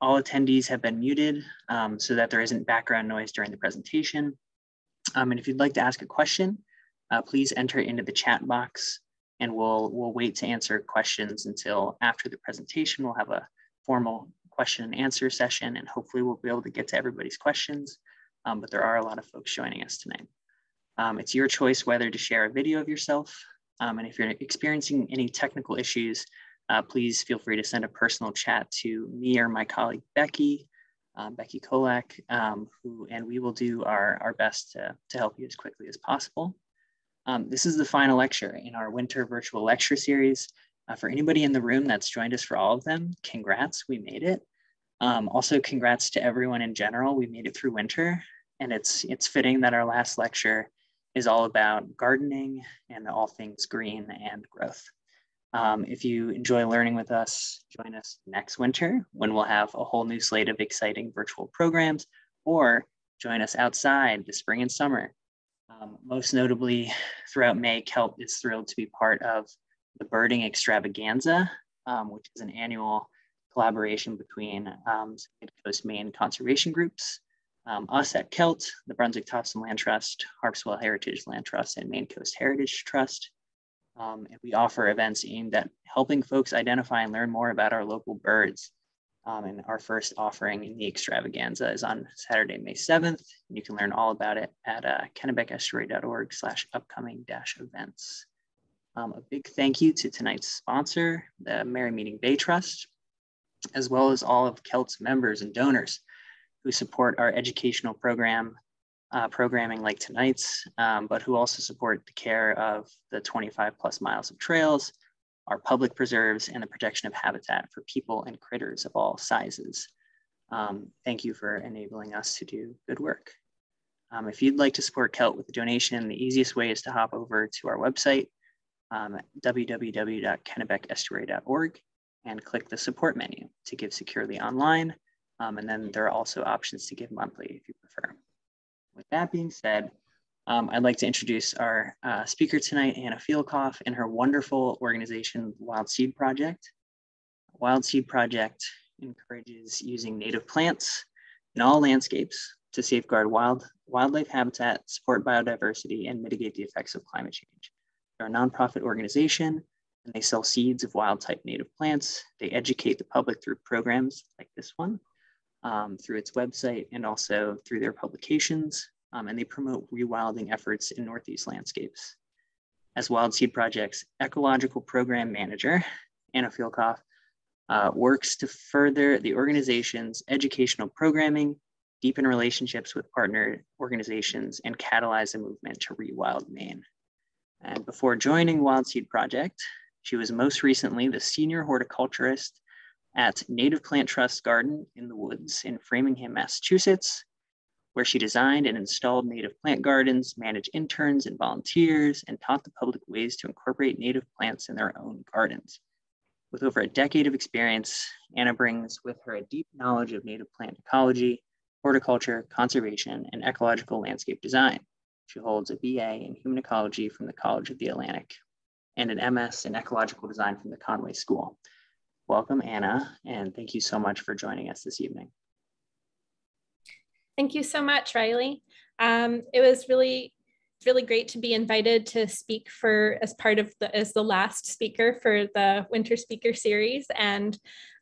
all attendees have been muted um, so that there isn't background noise during the presentation. Um, and if you'd like to ask a question, uh, please enter it into the chat box and we'll, we'll wait to answer questions until after the presentation. We'll have a formal question and answer session and hopefully we'll be able to get to everybody's questions. Um, but there are a lot of folks joining us tonight. Um, it's your choice whether to share a video of yourself. Um, and if you're experiencing any technical issues, uh, please feel free to send a personal chat to me or my colleague Becky, um, Becky Kolak, um, who, and we will do our, our best to, to help you as quickly as possible. Um, this is the final lecture in our winter virtual lecture series. Uh, for anybody in the room that's joined us for all of them, congrats, we made it. Um, also, congrats to everyone in general. We made it through winter, and it's it's fitting that our last lecture is all about gardening and all things green and growth. Um, if you enjoy learning with us, join us next winter when we'll have a whole new slate of exciting virtual programs, or join us outside this spring and summer. Um, most notably, throughout May, KELT is thrilled to be part of the Birding Extravaganza, um, which is an annual collaboration between um, Coast Maine conservation groups, um, us at KELT, the Brunswick Topsham Land Trust, Harpswell Heritage Land Trust, and Maine Coast Heritage Trust. Um, and we offer events aimed at helping folks identify and learn more about our local birds. Um, and our first offering in the extravaganza is on Saturday, May 7th. You can learn all about it at uh, kennebecestuary.org slash upcoming dash events. Um, a big thank you to tonight's sponsor, the Merrymeeting Bay Trust, as well as all of KELT's members and donors who support our educational program, uh, programming like tonight's, um, but who also support the care of the 25 plus miles of trails, our public preserves, and the protection of habitat for people and critters of all sizes. Um, thank you for enabling us to do good work. Um, if you'd like to support KELT with a donation, the easiest way is to hop over to our website, um, www.kennebecestuary.org, and click the support menu to give securely online um, and then there are also options to give monthly if you prefer. With that being said, um, I'd like to introduce our uh, speaker tonight, Anna Fialkoff, and her wonderful organization, Wild Seed Project. Wild Seed Project encourages using native plants in all landscapes to safeguard wild, wildlife habitat, support biodiversity, and mitigate the effects of climate change. They're a nonprofit organization, and they sell seeds of wild type native plants. They educate the public through programs like this one, um, through its website and also through their publications. Um, and they promote rewilding efforts in Northeast landscapes. As Wild Seed Project's ecological program manager, Anna Fialkoff, uh, works to further the organization's educational programming, deepen relationships with partner organizations, and catalyze a movement to rewild Maine. And before joining Wild Seed Project, she was most recently the senior horticulturist at Native Plant Trust Garden in the Woods in Framingham, Massachusetts, where she designed and installed native plant gardens, managed interns and volunteers, and taught the public ways to incorporate native plants in their own gardens. With over a decade of experience, Anna brings with her a deep knowledge of native plant ecology, horticulture, conservation, and ecological landscape design. She holds a BA in human ecology from the College of the Atlantic and an MS in ecological design from the Conway School. Welcome, Anna, and thank you so much for joining us this evening. Thank you so much, Riley. Um, it was really, really great to be invited to speak for as part of the as the last speaker for the Winter Speaker Series, and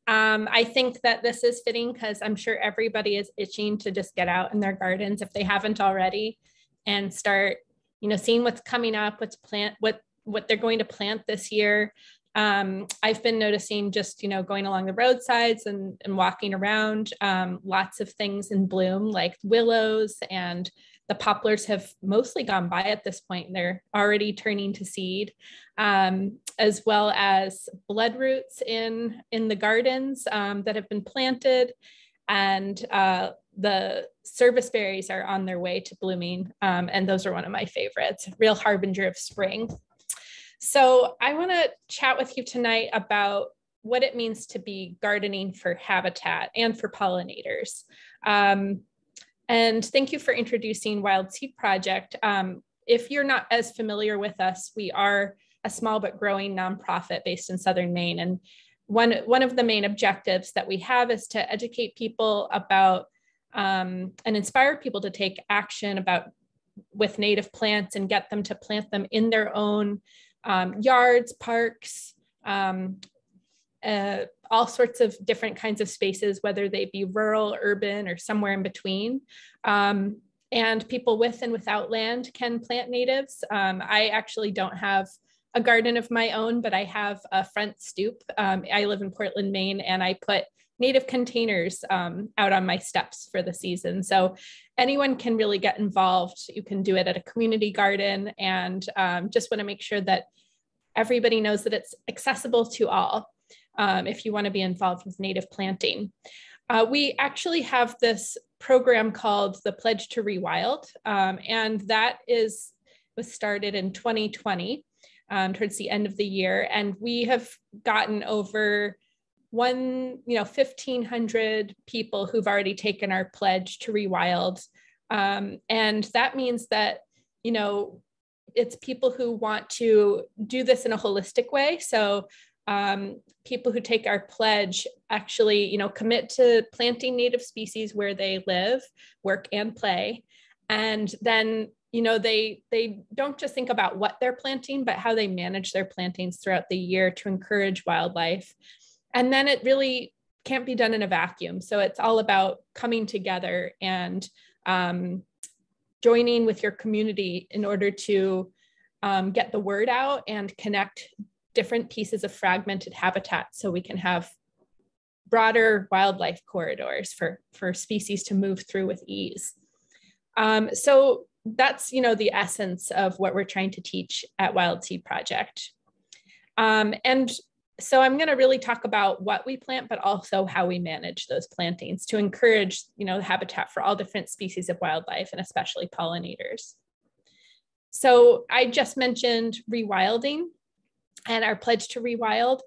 um, I think that this is fitting because I'm sure everybody is itching to just get out in their gardens if they haven't already, and start, you know, seeing what's coming up, what's plant, what what they're going to plant this year, um, I've been noticing just, you know, going along the roadsides and, and walking around, um, lots of things in bloom like willows and the poplars have mostly gone by at this point. They're already turning to seed, um, as well as bloodroots in, in the gardens um, that have been planted. And uh, the service berries are on their way to blooming. Um, and those are one of my favorites, real harbinger of spring. So I want to chat with you tonight about what it means to be gardening for habitat and for pollinators. Um, and thank you for introducing Wild Seed Project. Um, if you're not as familiar with us, we are a small but growing nonprofit based in Southern Maine. And one, one of the main objectives that we have is to educate people about um, and inspire people to take action about with native plants and get them to plant them in their own um, yards, parks, um, uh, all sorts of different kinds of spaces, whether they be rural, urban, or somewhere in between. Um, and people with and without land can plant natives. Um, I actually don't have a garden of my own, but I have a front stoop. Um, I live in Portland, Maine, and I put native containers um, out on my steps for the season. So anyone can really get involved. You can do it at a community garden and um, just want to make sure that everybody knows that it's accessible to all um, if you want to be involved with native planting. Uh, we actually have this program called the Pledge to Rewild, um, and that is was started in 2020 um, towards the end of the year, and we have gotten over one, you know, 1,500 people who've already taken our pledge to rewild. Um, and that means that, you know, it's people who want to do this in a holistic way. So um, people who take our pledge actually, you know, commit to planting native species where they live, work, and play. And then you know they they don't just think about what they're planting but how they manage their plantings throughout the year to encourage wildlife and then it really can't be done in a vacuum. So it's all about coming together and um, joining with your community in order to um, get the word out and connect different pieces of fragmented habitat so we can have broader wildlife corridors for, for species to move through with ease. Um, so that's you know the essence of what we're trying to teach at Wild Seed Project. Um, and so I'm going to really talk about what we plant, but also how we manage those plantings to encourage, you know, habitat for all different species of wildlife and especially pollinators. So I just mentioned rewilding and our pledge to rewild.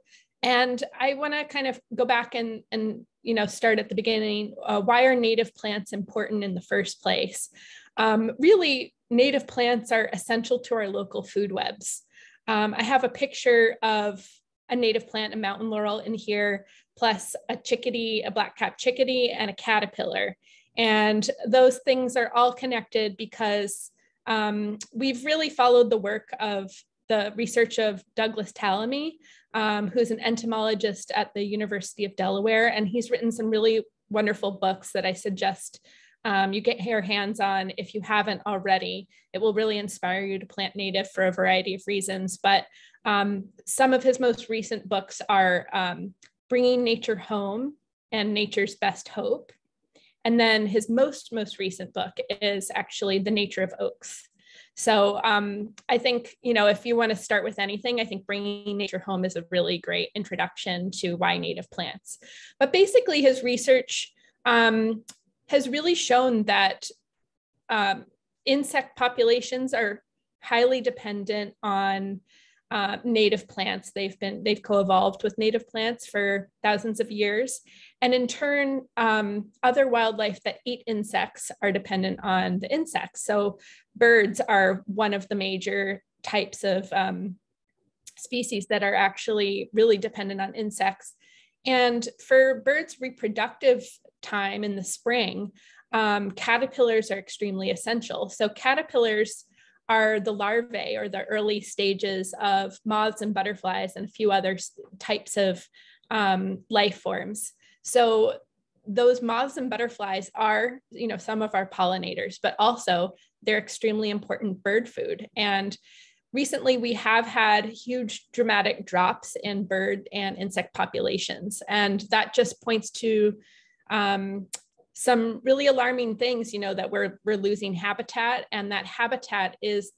And I want to kind of go back and, and you know, start at the beginning. Uh, why are native plants important in the first place? Um, really, native plants are essential to our local food webs. Um, I have a picture of a native plant, a mountain laurel in here, plus a chickadee, a black-capped chickadee, and a caterpillar. And those things are all connected because um, we've really followed the work of the research of Douglas Tallamy, um, who's an entomologist at the University of Delaware. And he's written some really wonderful books that I suggest um, you get your hands on if you haven't already. It will really inspire you to plant native for a variety of reasons. But um, some of his most recent books are um, Bringing Nature Home and Nature's Best Hope. And then his most, most recent book is actually The Nature of Oaks. So um, I think, you know, if you want to start with anything, I think Bringing Nature Home is a really great introduction to why native plants. But basically, his research um, has really shown that um, insect populations are highly dependent on uh, native plants. They've been they've co-evolved with native plants for thousands of years, and in turn, um, other wildlife that eat insects are dependent on the insects. So birds are one of the major types of um, species that are actually really dependent on insects. And for birds' reproductive time in the spring, um, caterpillars are extremely essential. So caterpillars are the larvae or the early stages of moths and butterflies and a few other types of um, life forms. So those moths and butterflies are, you know, some of our pollinators, but also they're extremely important bird food. And recently we have had huge dramatic drops in bird and insect populations. And that just points to um, some really alarming things, you know, that we're, we're losing habitat and that habitat is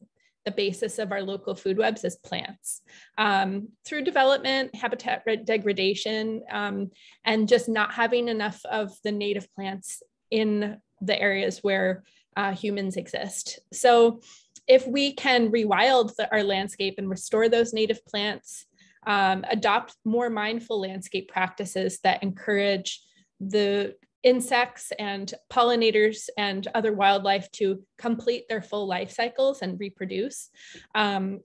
the basis of our local food webs as plants. Um, through development, habitat degradation, um, and just not having enough of the native plants in the areas where uh, humans exist. So if we can rewild the, our landscape and restore those native plants, um, adopt more mindful landscape practices that encourage the insects and pollinators and other wildlife to complete their full life cycles and reproduce, um,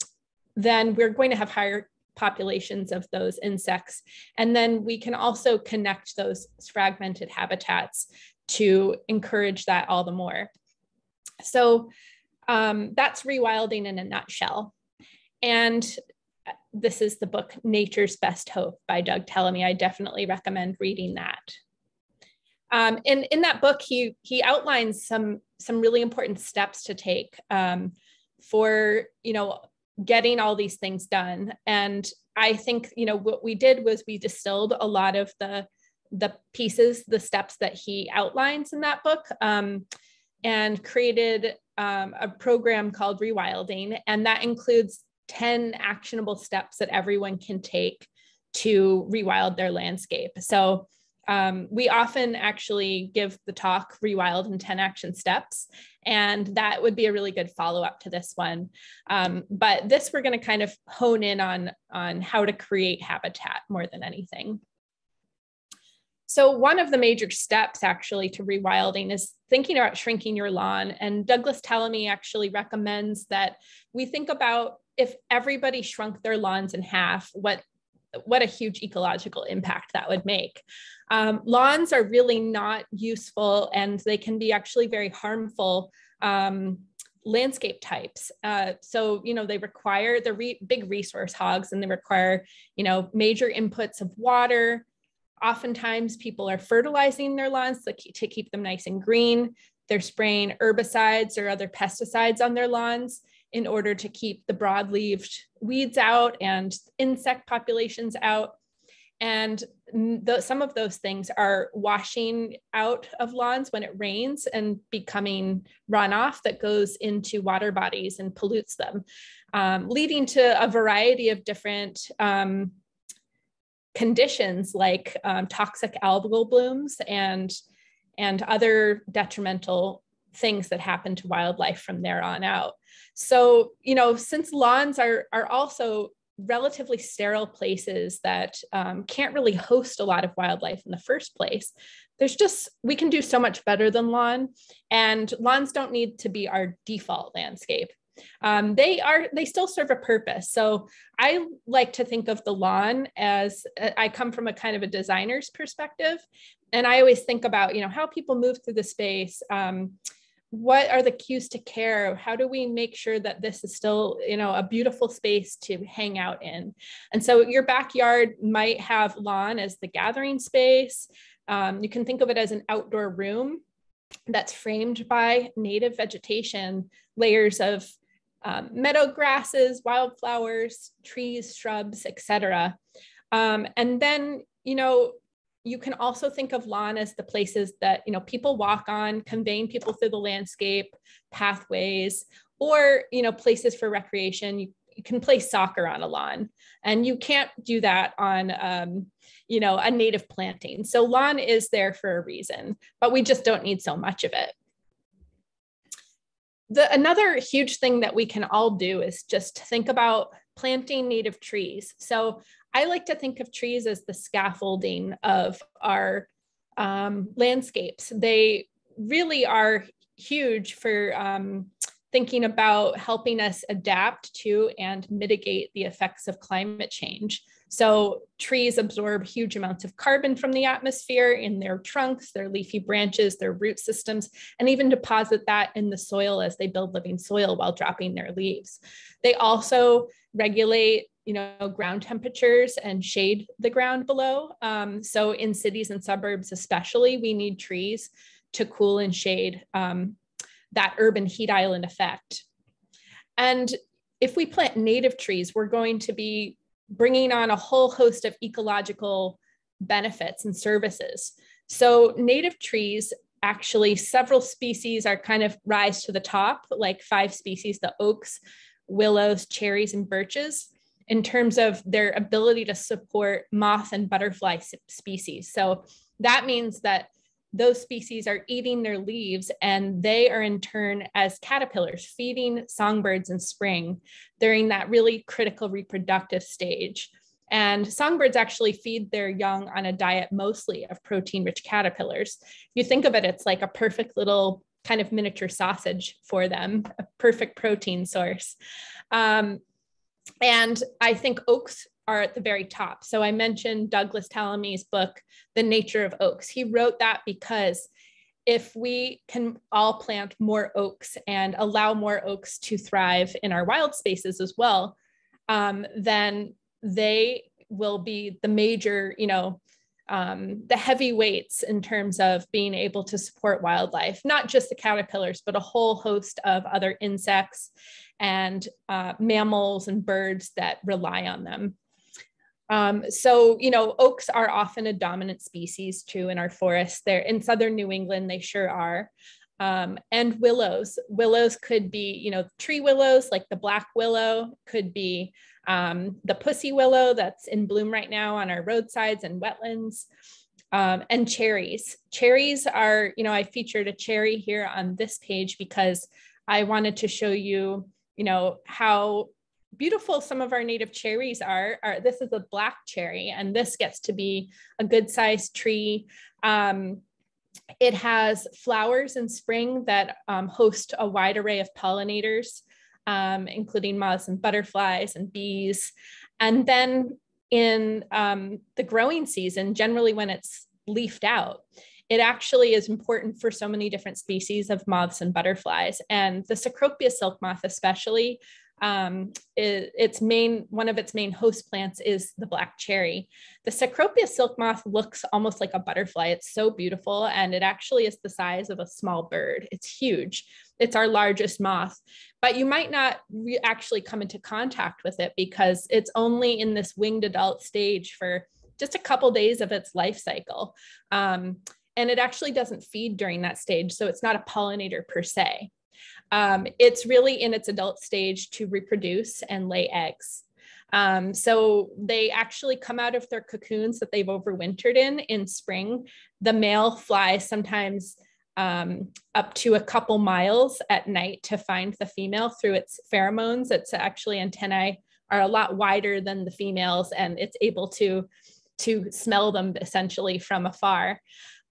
then we're going to have higher populations of those insects. And then we can also connect those fragmented habitats to encourage that all the more. So um, that's rewilding in a nutshell. And this is the book Nature's Best Hope by Doug Tallamy. I definitely recommend reading that. Um, and in that book, he he outlines some some really important steps to take um, for you know getting all these things done. And I think you know what we did was we distilled a lot of the the pieces, the steps that he outlines in that book, um, and created um, a program called Rewilding, and that includes 10 actionable steps that everyone can take to rewild their landscape. So um, we often actually give the talk rewild in 10 action steps and that would be a really good follow-up to this one. Um, but this we're going to kind of hone in on on how to create habitat more than anything. So one of the major steps actually to rewilding is thinking about shrinking your lawn and douglas Tallamy actually recommends that we think about if everybody shrunk their lawns in half, what what a huge ecological impact that would make. Um, lawns are really not useful and they can be actually very harmful um, landscape types. Uh, so, you know, they require, the re big resource hogs and they require, you know, major inputs of water. Oftentimes people are fertilizing their lawns to keep, to keep them nice and green. They're spraying herbicides or other pesticides on their lawns in order to keep the broad-leaved weeds out and insect populations out. And some of those things are washing out of lawns when it rains and becoming runoff that goes into water bodies and pollutes them, um, leading to a variety of different um, conditions like um, toxic algal blooms and, and other detrimental things that happen to wildlife from there on out. So, you know, since lawns are, are also relatively sterile places that um, can't really host a lot of wildlife in the first place, there's just, we can do so much better than lawn. And lawns don't need to be our default landscape. Um, they are they still serve a purpose so i like to think of the lawn as uh, i come from a kind of a designer's perspective and i always think about you know how people move through the space um, what are the cues to care? How do we make sure that this is still you know a beautiful space to hang out in? And so your backyard might have lawn as the gathering space. Um, you can think of it as an outdoor room that's framed by native vegetation layers of um, meadow grasses wildflowers trees shrubs etc um, and then you know you can also think of lawn as the places that you know people walk on conveying people through the landscape pathways or you know places for recreation. You, you can play soccer on a lawn and you can't do that on um, you know a native planting. So lawn is there for a reason but we just don't need so much of it. The another huge thing that we can all do is just think about planting native trees. So I like to think of trees as the scaffolding of our um, landscapes. They really are huge for um, thinking about helping us adapt to and mitigate the effects of climate change. So, trees absorb huge amounts of carbon from the atmosphere in their trunks, their leafy branches, their root systems, and even deposit that in the soil as they build living soil while dropping their leaves. They also regulate you know ground temperatures and shade the ground below. Um, so in cities and suburbs especially we need trees to cool and shade um, that urban heat island effect. And if we plant native trees we're going to be bringing on a whole host of ecological benefits and services. So native trees actually several species are kind of rise to the top like five species the oaks willows cherries and birches in terms of their ability to support moth and butterfly species. So that means that those species are eating their leaves and they are in turn as caterpillars feeding songbirds in spring during that really critical reproductive stage. And songbirds actually feed their young on a diet mostly of protein rich caterpillars. If you think of it, it's like a perfect little kind of miniature sausage for them, a perfect protein source. Um, and I think oaks are at the very top. So I mentioned Douglas Tallamy's book, The Nature of Oaks. He wrote that because if we can all plant more oaks and allow more oaks to thrive in our wild spaces as well, um, then they will be the major, you know, um, the heavyweights in terms of being able to support wildlife, not just the caterpillars, but a whole host of other insects and uh, mammals and birds that rely on them. Um, so, you know, oaks are often a dominant species too in our forests. They're in southern New England, they sure are. Um, and willows. Willows could be, you know, tree willows like the black willow, could be um, the pussy willow that's in bloom right now on our roadsides and wetlands. Um, and cherries. Cherries are, you know, I featured a cherry here on this page because I wanted to show you, you know, how beautiful some of our native cherries are, this is a black cherry and this gets to be a good sized tree. Um, it has flowers in spring that um, host a wide array of pollinators, um, including moths and butterflies and bees. And then in um, the growing season, generally when it's leafed out, it actually is important for so many different species of moths and butterflies. And the Cecropia silk moth, especially, um, it, its main one of its main host plants is the black cherry. The Cecropia silk moth looks almost like a butterfly. It's so beautiful, and it actually is the size of a small bird. It's huge. It's our largest moth, but you might not actually come into contact with it because it's only in this winged adult stage for just a couple days of its life cycle. Um, and it actually doesn't feed during that stage, so it's not a pollinator per se. Um, it's really in its adult stage to reproduce and lay eggs. Um, so they actually come out of their cocoons that they've overwintered in in spring. The male flies sometimes um, up to a couple miles at night to find the female through its pheromones. It's actually antennae are a lot wider than the females, and it's able to to smell them essentially from afar.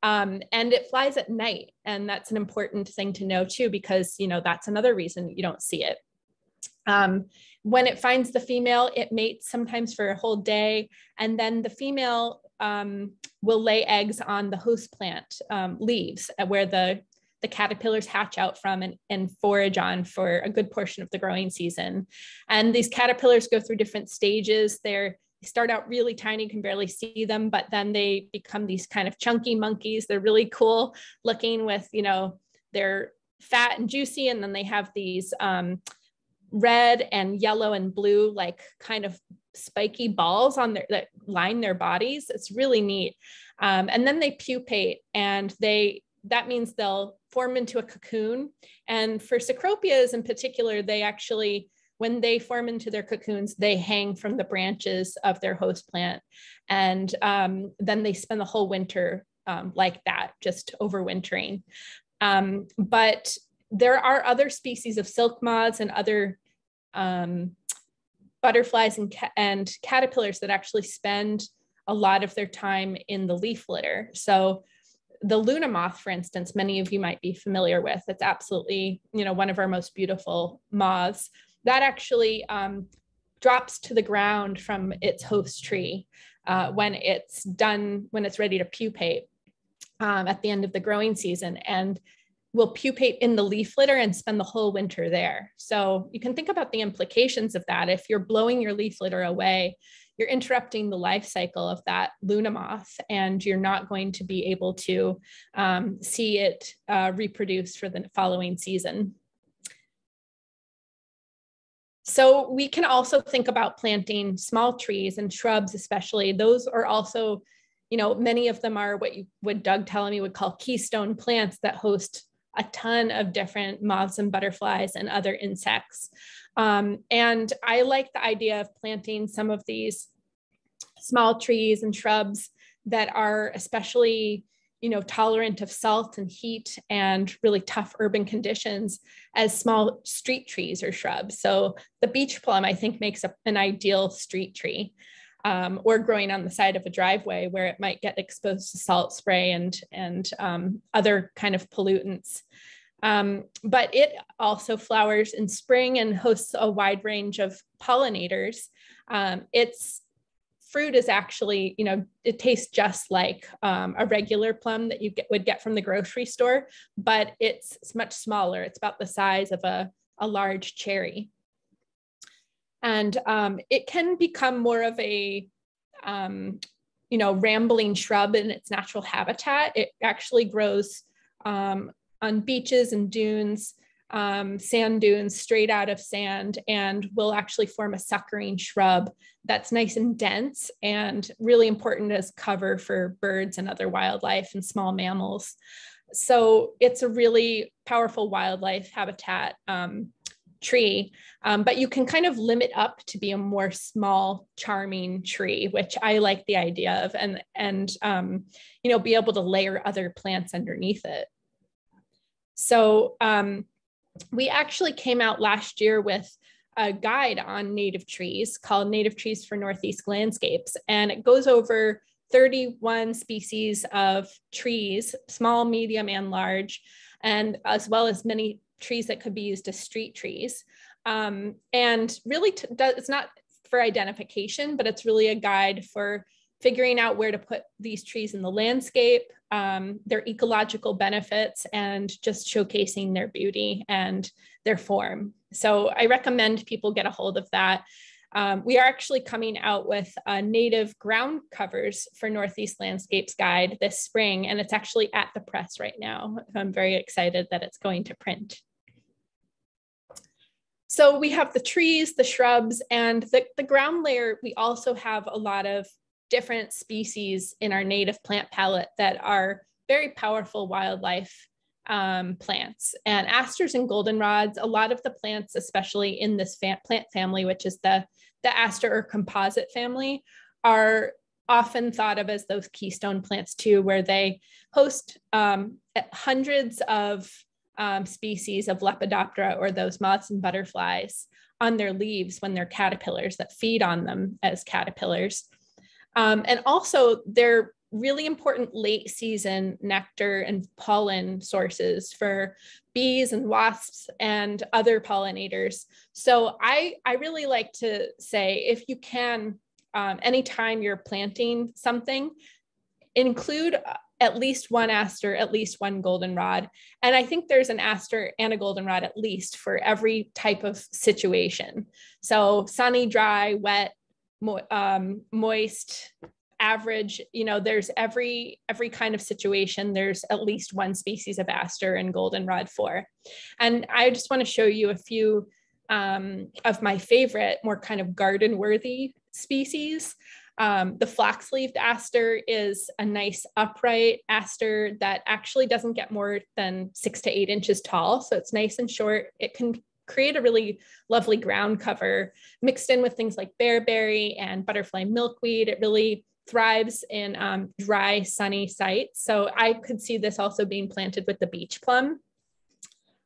Um, and it flies at night. And that's an important thing to know too, because, you know, that's another reason you don't see it. Um, when it finds the female, it mates sometimes for a whole day. And then the female um, will lay eggs on the host plant um, leaves where the, the caterpillars hatch out from and, and forage on for a good portion of the growing season. And these caterpillars go through different stages. They're start out really tiny, can barely see them, but then they become these kind of chunky monkeys. They're really cool looking with, you know, they're fat and juicy. And then they have these um, red and yellow and blue, like kind of spiky balls on their that line their bodies. It's really neat. Um, and then they pupate and they that means they'll form into a cocoon. And for cecropias in particular, they actually when they form into their cocoons, they hang from the branches of their host plant. And um, then they spend the whole winter um, like that, just overwintering. Um, but there are other species of silk moths and other um, butterflies and, ca and caterpillars that actually spend a lot of their time in the leaf litter. So the Luna moth, for instance, many of you might be familiar with. It's absolutely, you know, one of our most beautiful moths that actually um, drops to the ground from its host tree uh, when it's done, when it's ready to pupate um, at the end of the growing season and will pupate in the leaf litter and spend the whole winter there. So you can think about the implications of that. If you're blowing your leaf litter away, you're interrupting the life cycle of that Luna moth, and you're not going to be able to um, see it uh, reproduce for the following season. So we can also think about planting small trees and shrubs, especially. Those are also, you know, many of them are what you would Doug Tallamy would call keystone plants that host a ton of different moths and butterflies and other insects. Um, and I like the idea of planting some of these small trees and shrubs that are especially you know, tolerant of salt and heat and really tough urban conditions as small street trees or shrubs. So the beach plum, I think, makes a, an ideal street tree. Um, or growing on the side of a driveway where it might get exposed to salt spray and and um, other kind of pollutants. Um, but it also flowers in spring and hosts a wide range of pollinators. Um, it's fruit is actually, you know, it tastes just like um, a regular plum that you get, would get from the grocery store, but it's, it's much smaller. It's about the size of a, a large cherry. And um, it can become more of a, um, you know, rambling shrub in its natural habitat. It actually grows um, on beaches and dunes um, sand dunes straight out of sand and will actually form a suckering shrub that's nice and dense and really important as cover for birds and other wildlife and small mammals. So it's a really powerful wildlife habitat um, tree, um, but you can kind of limit up to be a more small, charming tree, which I like the idea of, and and um, you know be able to layer other plants underneath it. So um, we actually came out last year with a guide on native trees called Native Trees for Northeast Landscapes, and it goes over 31 species of trees, small, medium, and large, and as well as many trees that could be used as street trees. Um, and really, it's not for identification, but it's really a guide for figuring out where to put these trees in the landscape, um, their ecological benefits, and just showcasing their beauty and their form. So I recommend people get a hold of that. Um, we are actually coming out with a native ground covers for Northeast Landscapes Guide this spring, and it's actually at the press right now. I'm very excited that it's going to print. So we have the trees, the shrubs, and the, the ground layer. We also have a lot of different species in our native plant palette that are very powerful wildlife um, plants. And asters and goldenrods, a lot of the plants, especially in this fa plant family, which is the, the aster or composite family, are often thought of as those keystone plants too, where they host um, hundreds of um, species of Lepidoptera or those moths and butterflies on their leaves when they're caterpillars that feed on them as caterpillars. Um, and also, they're really important late season nectar and pollen sources for bees and wasps and other pollinators. So I, I really like to say if you can, um, anytime you're planting something, include at least one aster, at least one goldenrod. And I think there's an aster and a goldenrod at least for every type of situation. So sunny, dry, wet, mo- um, moist, average you know there's every every kind of situation there's at least one species of aster and goldenrod for. And i just want to show you a few um, of my favorite more kind of garden worthy species. Um, the flax-leaved aster is a nice upright aster that actually doesn't get more than six to eight inches tall so it's nice and short. It can create a really lovely ground cover mixed in with things like bearberry and butterfly milkweed. It really thrives in um, dry, sunny sites. So I could see this also being planted with the beach plum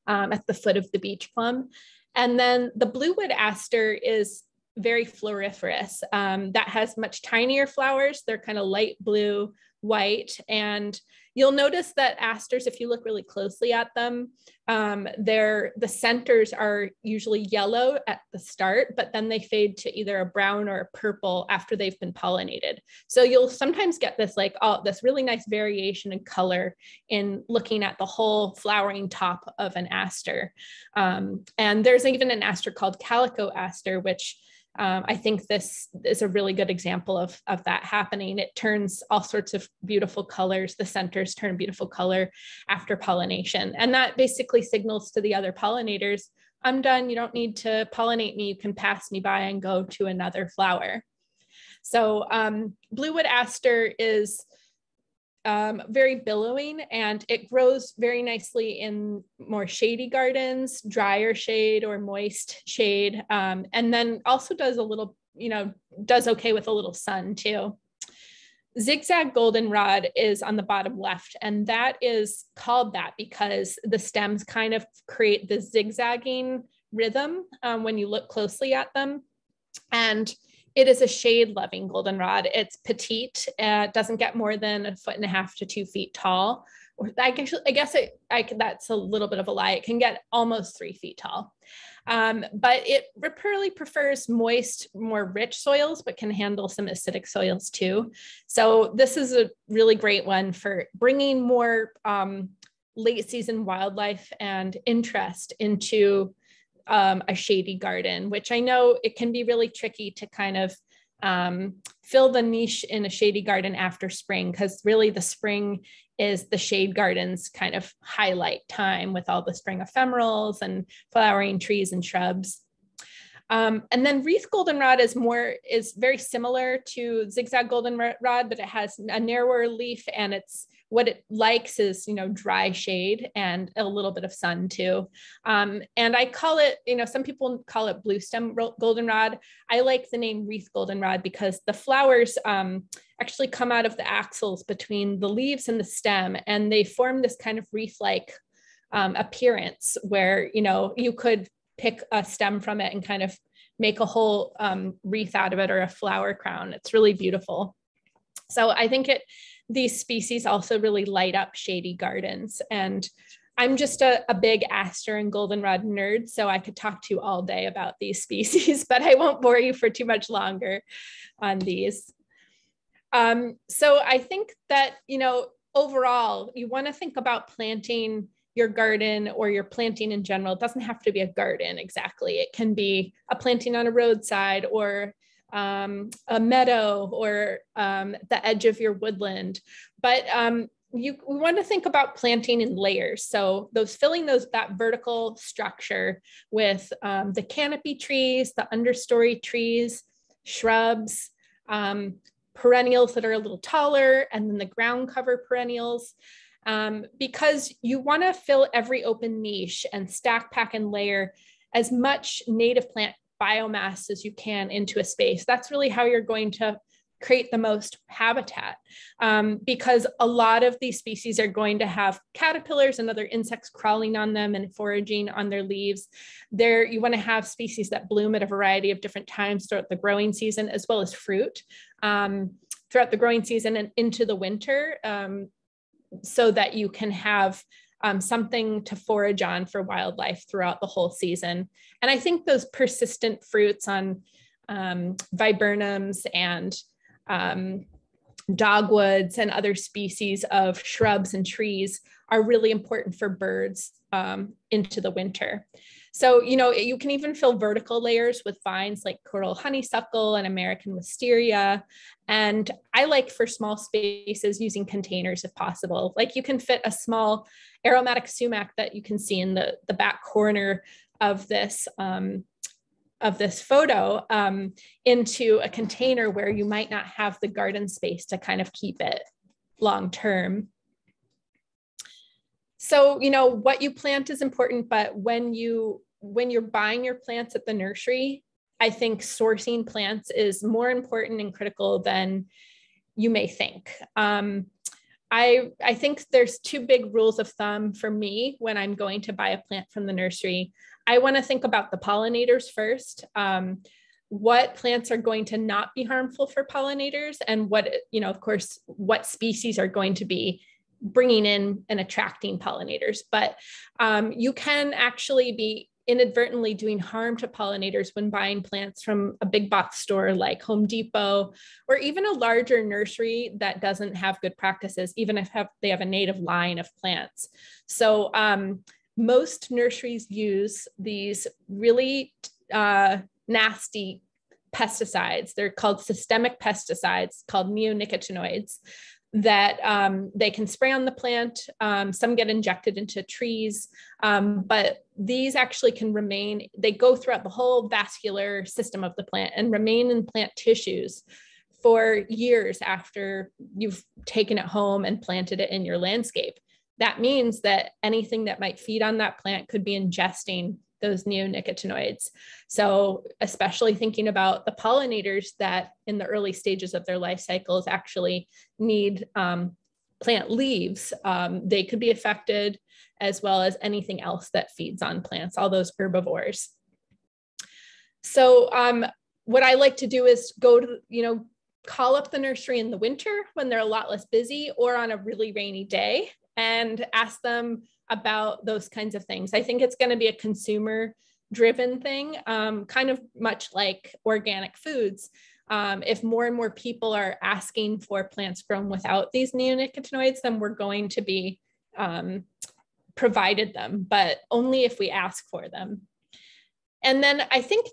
um, at the foot of the beach plum. And then the bluewood aster is very floriferous. Um, that has much tinier flowers. They're kind of light blue, white, and You'll notice that asters, if you look really closely at them, um, they're, the centers are usually yellow at the start, but then they fade to either a brown or a purple after they've been pollinated. So you'll sometimes get this like, oh, this really nice variation in color in looking at the whole flowering top of an aster. Um, and there's even an aster called calico aster, which um, I think this is a really good example of, of that happening. It turns all sorts of beautiful colors. The centers turn beautiful color after pollination. And that basically signals to the other pollinators, I'm done. You don't need to pollinate me. You can pass me by and go to another flower. So um, bluewood aster is um, very billowing and it grows very nicely in more shady gardens, drier shade or moist shade. Um, and then also does a little, you know, does okay with a little sun too. Zigzag goldenrod is on the bottom left, and that is called that because the stems kind of create the zigzagging rhythm um, when you look closely at them. And it is a shade loving goldenrod. It's petite, uh, doesn't get more than a foot and a half to two feet tall. I guess, I guess it, I can, that's a little bit of a lie. It can get almost three feet tall. Um, but it really prefers moist, more rich soils, but can handle some acidic soils too. So this is a really great one for bringing more um, late season wildlife and interest into um, a shady garden, which I know it can be really tricky to kind of um, fill the niche in a shady garden after spring because really the spring is the shade gardens kind of highlight time with all the spring ephemerals and flowering trees and shrubs. Um, and then wreath goldenrod is more is very similar to zigzag goldenrod, but it has a narrower leaf and it's what it likes is you know dry shade and a little bit of sun too. Um, and i call it you know some people call it blue stem goldenrod. I like the name wreath goldenrod because the flowers um, actually come out of the axils between the leaves and the stem and they form this kind of wreath like um, appearance where you know you could pick a stem from it and kind of make a whole um, wreath out of it or a flower crown. It's really beautiful. So i think it these species also really light up shady gardens. And I'm just a, a, big aster and goldenrod nerd, so I could talk to you all day about these species, but I won't bore you for too much longer on these. Um, so I think that, you know, overall, you want to think about planting your garden or your planting in general. It doesn't have to be a garden exactly. It can be a planting on a roadside or um, a meadow or um, the edge of your woodland. But um, you want to think about planting in layers. So those filling those that vertical structure with um, the canopy trees, the understory trees, shrubs, um, perennials that are a little taller, and then the ground cover perennials. Um, because you want to fill every open niche and stack, pack, and layer as much native plant biomass as you can into a space. That's really how you're going to create the most habitat um, because a lot of these species are going to have caterpillars and other insects crawling on them and foraging on their leaves. There, you want to have species that bloom at a variety of different times throughout the growing season, as well as fruit um, throughout the growing season and into the winter, um, so that you can have um, something to forage on for wildlife throughout the whole season. And I think those persistent fruits on um, viburnums and um, dogwoods and other species of shrubs and trees are really important for birds um, into the winter. So, you know, you can even fill vertical layers with vines like coral honeysuckle and American wisteria. And I like for small spaces using containers if possible. Like you can fit a small aromatic sumac that you can see in the, the back corner of this um, of this photo um, into a container where you might not have the garden space to kind of keep it long term. So, you know, what you plant is important, but when you when you're buying your plants at the nursery, I think sourcing plants is more important and critical than you may think. Um, I, I think there's two big rules of thumb for me when I'm going to buy a plant from the nursery. I want to think about the pollinators first. Um, what plants are going to not be harmful for pollinators and what, you know, of course, what species are going to be bringing in and attracting pollinators. But um, you can actually be inadvertently doing harm to pollinators when buying plants from a big box store like Home Depot or even a larger nursery that doesn't have good practices, even if have, they have a native line of plants. So um, most nurseries use these really uh, nasty pesticides. They're called systemic pesticides called neonicotinoids that um, they can spray on the plant. Um, some get injected into trees, um, but these actually can remain, they go throughout the whole vascular system of the plant and remain in plant tissues for years after you've taken it home and planted it in your landscape. That means that anything that might feed on that plant could be ingesting those neonicotinoids. So, especially thinking about the pollinators that in the early stages of their life cycles actually need um, plant leaves, um, they could be affected as well as anything else that feeds on plants, all those herbivores. So, um, what I like to do is go to, you know, call up the nursery in the winter when they're a lot less busy or on a really rainy day and ask them about those kinds of things. I think it's going to be a consumer driven thing, um, kind of much like organic foods. Um, if more and more people are asking for plants grown without these neonicotinoids, then we're going to be um, provided them, but only if we ask for them. And then I think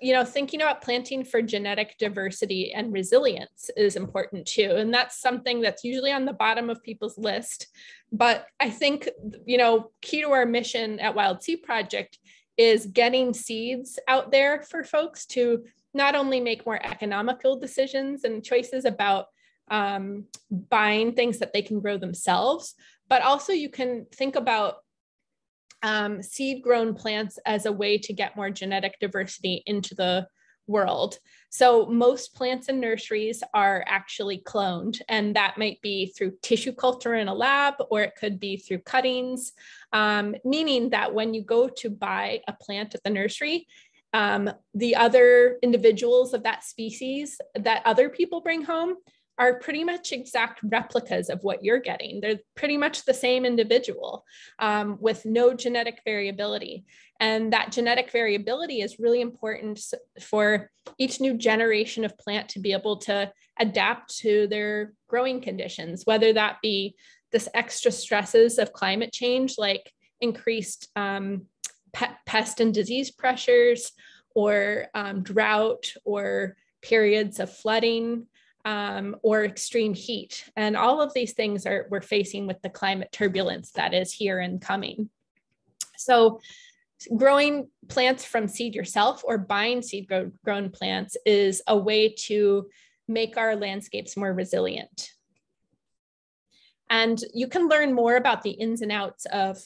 you know thinking about planting for genetic diversity and resilience is important too and that's something that's usually on the bottom of people's list. But i think you know key to our mission at wild seed project is getting seeds out there for folks to not only make more economical decisions and choices about um, buying things that they can grow themselves but also you can think about um, seed grown plants as a way to get more genetic diversity into the world. So most plants in nurseries are actually cloned, and that might be through tissue culture in a lab, or it could be through cuttings, um, meaning that when you go to buy a plant at the nursery, um, the other individuals of that species that other people bring home are pretty much exact replicas of what you're getting. They're pretty much the same individual um, with no genetic variability. And that genetic variability is really important for each new generation of plant to be able to adapt to their growing conditions, whether that be this extra stresses of climate change, like increased um, pe- pest and disease pressures, or um, drought, or periods of flooding um, or extreme heat. And all of these things are we're facing with the climate turbulence that is here and coming. So growing plants from seed yourself or buying seed grow, grown plants is a way to make our landscapes more resilient. And you can learn more about the ins and outs of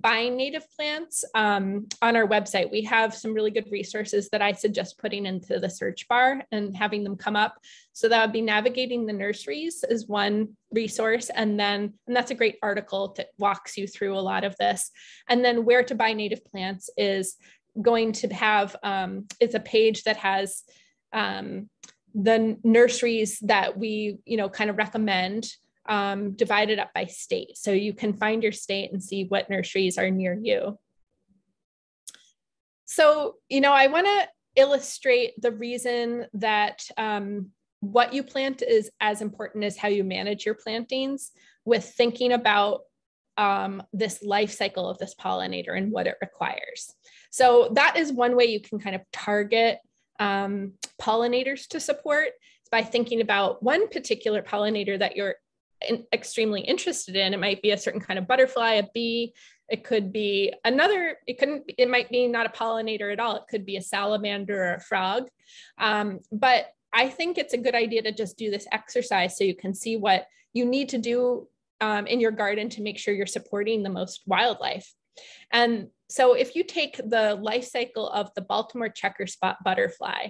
buying native plants um, on our website. We have some really good resources that I suggest putting into the search bar and having them come up. So that would be navigating the nurseries is one resource. And then, and that's a great article that walks you through a lot of this. And then where to buy native plants is going to have, um, it's a page that has um, the nurseries that we, you know, kind of recommend um, divided up by state. So you can find your state and see what nurseries are near you. So, you know, I want to illustrate the reason that um, what you plant is as important as how you manage your plantings with thinking about um, this life cycle of this pollinator and what it requires. So that is one way you can kind of target um, pollinators to support by thinking about one particular pollinator that you're extremely interested in. It might be a certain kind of butterfly, a bee. It could be another, it couldn't, it might be not a pollinator at all. It could be a salamander or a frog. Um, but I think it's a good idea to just do this exercise so you can see what you need to do um, in your garden to make sure you're supporting the most wildlife. And so if you take the life cycle of the Baltimore checker spot butterfly,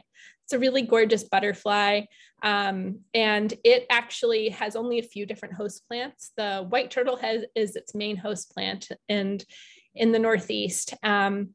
it's a really gorgeous butterfly. Um, and it actually has only a few different host plants. The white turtle turtlehead is its main host plant and in the Northeast. Um,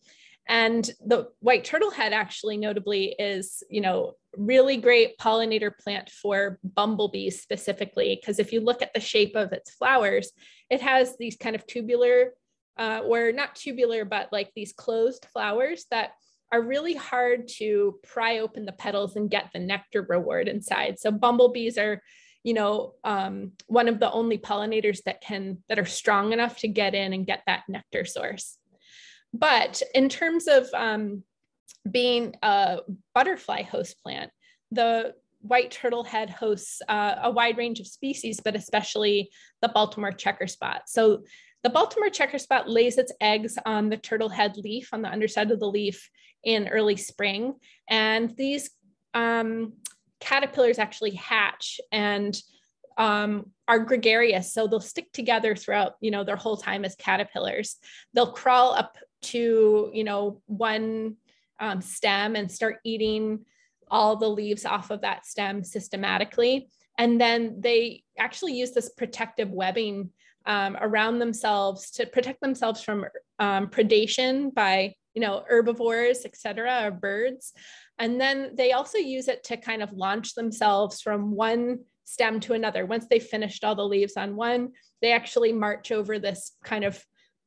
and the white turtlehead actually notably is, you know, really great pollinator plant for bumblebees specifically, because if you look at the shape of its flowers, it has these kind of tubular, uh, or not tubular, but like these closed flowers that are really hard to pry open the petals and get the nectar reward inside. So bumblebees are, you know, um, one of the only pollinators that can that are strong enough to get in and get that nectar source. But in terms of um, being a butterfly host plant, the white turtlehead hosts uh, a wide range of species, but especially the Baltimore checker spot. So the Baltimore checker spot lays its eggs on the turtlehead leaf on the underside of the leaf in early spring. And these um, caterpillars actually hatch and um, are gregarious. So they'll stick together throughout, you know, their whole time as caterpillars. They'll crawl up to, you know, one um, stem and start eating all the leaves off of that stem systematically. And then they actually use this protective webbing um, around themselves to protect themselves from um, predation by you know, herbivores, etc., or birds. And then they also use it to kind of launch themselves from one stem to another. Once they finished all the leaves on one, they actually march over this kind of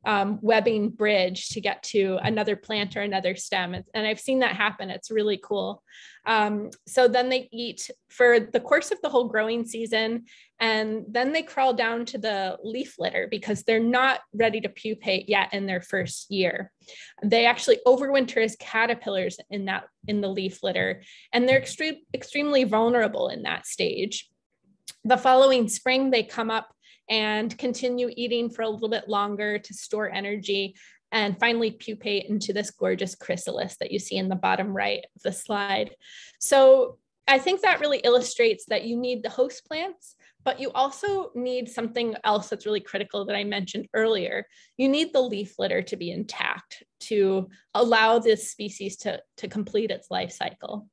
um, webbing bridge to get to another plant or another stem. And I've seen that happen. It's really cool. Um, so then they eat for the course of the whole growing season. And then they crawl down to the leaf litter because they're not ready to pupate yet in their first year. They actually overwinter as caterpillars in that in the leaf litter, and they're extreme, extremely vulnerable in that stage. The following spring, they come up and continue eating for a little bit longer to store energy and finally pupate into this gorgeous chrysalis that you see in the bottom right of the slide. So I think that really illustrates that you need the host plants, but you also need something else that's really critical that I mentioned earlier. You need the leaf litter to be intact to allow this species to, to complete its life cycle.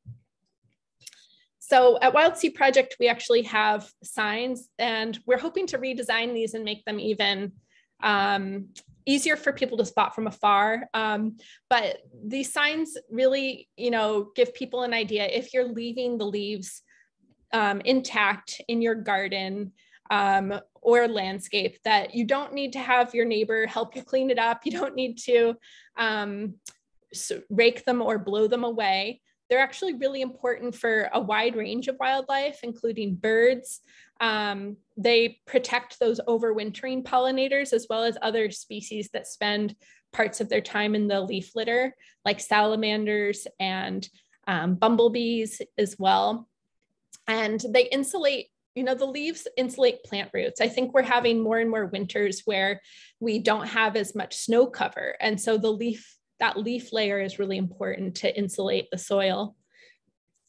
So at Wild Seed Project, we actually have signs and we're hoping to redesign these and make them even um, easier for people to spot from afar. Um, but these signs really, you know, give people an idea if you're leaving the leaves um, intact in your garden um, or landscape that you don't need to have your neighbor help you clean it up. You don't need to um, rake them or blow them away. They're actually really important for a wide range of wildlife, including birds. Um, they protect those overwintering pollinators as well as other species that spend parts of their time in the leaf litter, like salamanders and um, bumblebees as well. And they insulate you know the leaves insulate plant roots i think we're having more and more winters where we don't have as much snow cover and so the leaf that leaf layer is really important to insulate the soil.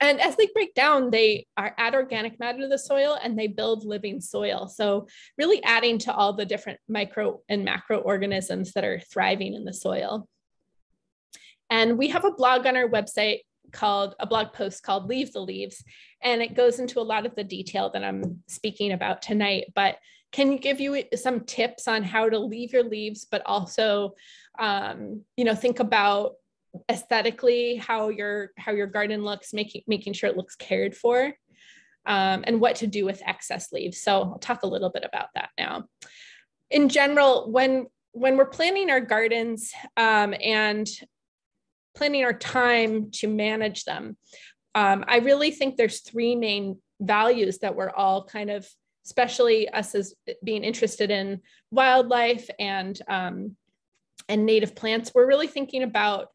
And as they break down, they are add organic matter to the soil and they build living soil. So really adding to all the different micro and macro organisms that are thriving in the soil. And we have a blog on our website called a blog post called Leave the Leaves. And it goes into a lot of the detail that I'm speaking about tonight. But can you give you some tips on how to leave your leaves, but also um, you know, think about aesthetically how your how your garden looks, making making sure it looks cared for, um, and what to do with excess leaves. So I'll talk a little bit about that now. In general, when when we're planning our gardens um, and planning our time to manage them, um, I really think there's three main values that we're all kind of, especially us as being interested in wildlife and um, and native plants, we're really thinking about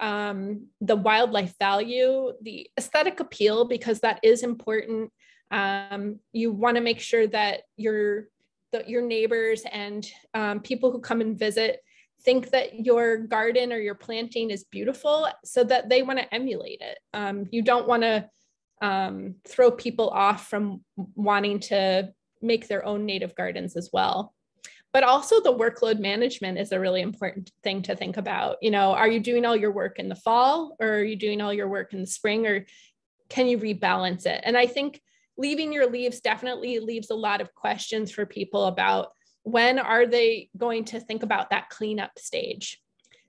um, the wildlife value, the aesthetic appeal, because that is important. Um, you want to make sure that your the, your neighbors and um, people who come and visit think that your garden or your planting is beautiful, so that they want to emulate it. Um, you don't want to um, throw people off from wanting to make their own native gardens as well. But also the workload management is a really important thing to think about. You know are you doing all your work in the fall or are you doing all your work in the spring or can you rebalance it? And i think leaving your leaves definitely leaves a lot of questions for people about when are they going to think about that cleanup stage.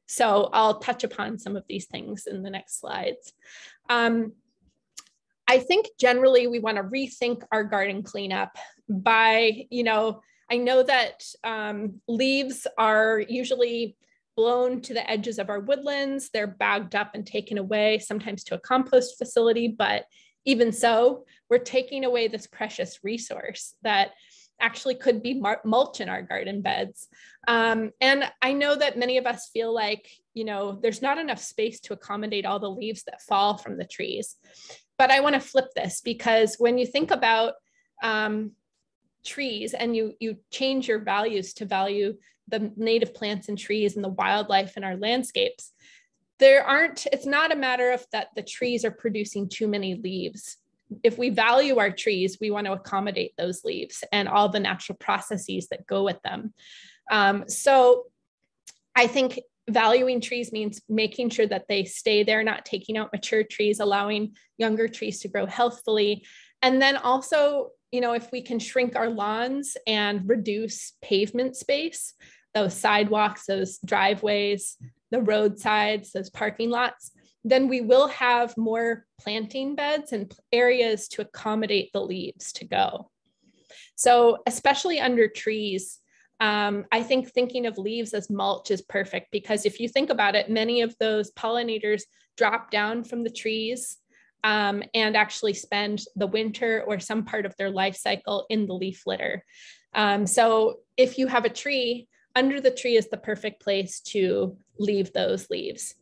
So i'll touch upon some of these things in the next slides. Um, I think generally we want to rethink our garden cleanup by, you know, I know that um, leaves are usually blown to the edges of our woodlands. They're bagged up and taken away, sometimes to a compost facility. But even so, we're taking away this precious resource that actually could be mulch in our garden beds. Um, and I know that many of us feel like, you know, there's not enough space to accommodate all the leaves that fall from the trees. But I want to flip this because when you think about um, trees and you you change your values to value the native plants and trees and the wildlife in our landscapes there aren't it's not a matter of that the trees are producing too many leaves. If we value our trees we want to accommodate those leaves and all the natural processes that go with them. Um, so i think valuing trees means making sure that they stay there not taking out mature trees allowing younger trees to grow healthfully and then also you know, if we can shrink our lawns and reduce pavement space, those sidewalks, those driveways, the roadsides, those parking lots, then we will have more planting beds and areas to accommodate the leaves to go. So especially under trees, um, I think thinking of leaves as mulch is perfect because if you think about it, many of those pollinators drop down from the trees um, and actually spend the winter or some part of their life cycle in the leaf litter. Um, so if you have a tree, under the tree is the perfect place to leave those leaves.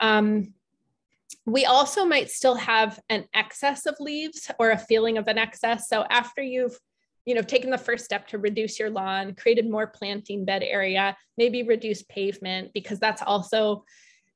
Um, we also might still have an excess of leaves or a feeling of an excess. So after you've you know, taken the first step to reduce your lawn, created more planting bed area, maybe reduce pavement because that's also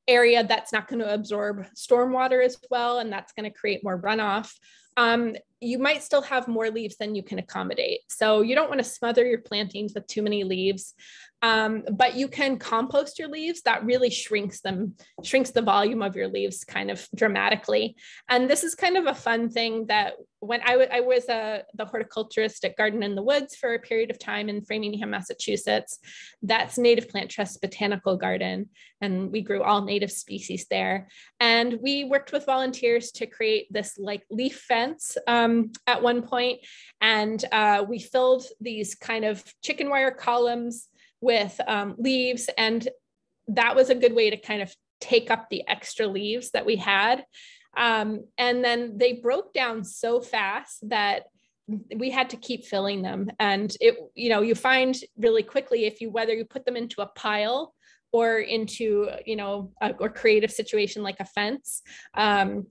area that's not going to absorb stormwater as well, and that's going to create more runoff. Um, you might still have more leaves than you can accommodate. So you don't want to smother your plantings with too many leaves. Um, but you can compost your leaves. That really shrinks them, shrinks the volume of your leaves kind of dramatically. And this is kind of a fun thing that when I, was a, the horticulturist at Garden in the Woods for a period of time in Framingham, Massachusetts, that's Native Plant Trust Botanical Garden. And we grew all native species there. And we worked with volunteers to create this like leaf fence um, at one. And uh, we filled these kind of chicken wire columns with um, leaves. And that was a good way to kind of take up the extra leaves that we had. Um, and then they broke down so fast that we had to keep filling them. And it, you know, you find really quickly if you whether you put them into a pile or into, you know, a or creative situation like a fence, um,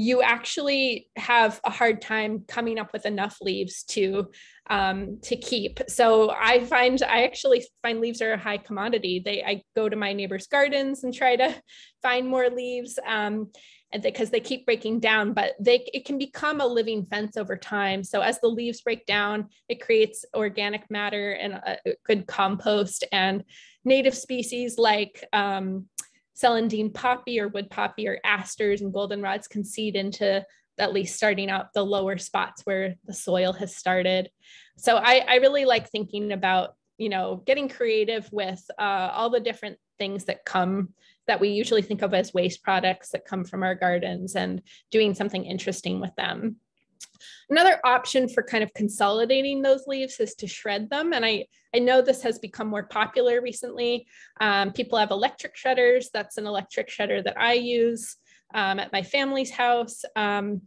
you actually have a hard time coming up with enough leaves to um, to keep. So I find I actually find leaves are a high commodity. They I go to my neighbors' gardens and try to find more leaves. Um, and because they keep breaking down, but they it can become a living fence over time. So as the leaves break down, it creates organic matter and a good compost and native species like um, celandine poppy or wood poppy or asters and goldenrods can seed into at least starting out the lower spots where the soil has started. So I, I really like thinking about, you know, getting creative with uh, all the different things that come that we usually think of as waste products that come from our gardens and doing something interesting with them. Another option for kind of consolidating those leaves is to shred them. And I, I know this has become more popular recently. Um, people have electric shredders. That's an electric shredder that I use um, at my family's house. Um,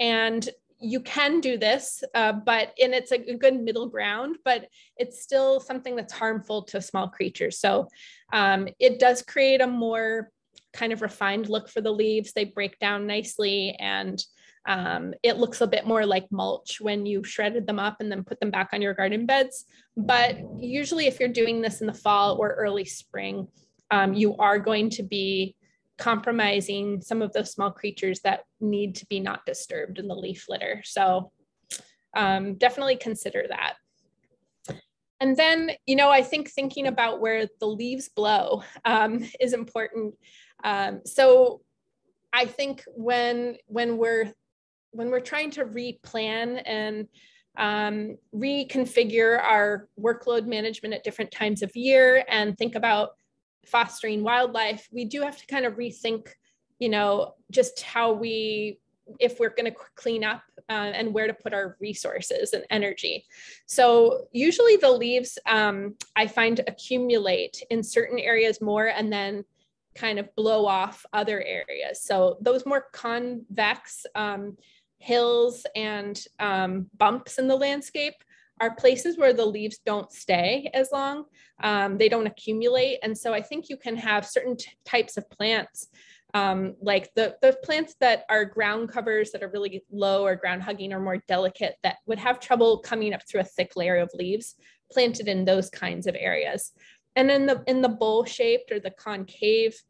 and you can do this, uh, but and it's a good middle ground, but it's still something that's harmful to small creatures. So um, it does create a more kind of refined look for the leaves. They break down nicely and um, it looks a bit more like mulch when you shredded them up and then put them back on your garden beds. But usually, if you're doing this in the fall or early spring, um, you are going to be compromising some of those small creatures that need to be not disturbed in the leaf litter. So um, definitely consider that. And then, you know, I think thinking about where the leaves blow um, is important. Um, so I think when when we're when we're trying to replan and um, reconfigure our workload management at different times of year and think about fostering wildlife, we do have to kind of rethink, you know, just how we, if we're going to clean up uh, and where to put our resources and energy. So usually the leaves um, I find accumulate in certain areas more and then kind of blow off other areas. So those more convex um, hills and um, bumps in the landscape are places where the leaves don't stay as long. Um, they don't accumulate. And so I think you can have certain types of plants, um, like the, the plants that are ground covers that are really low or ground hugging or more delicate that would have trouble coming up through a thick layer of leaves planted in those kinds of areas. And then the in the bowl shaped or the concave,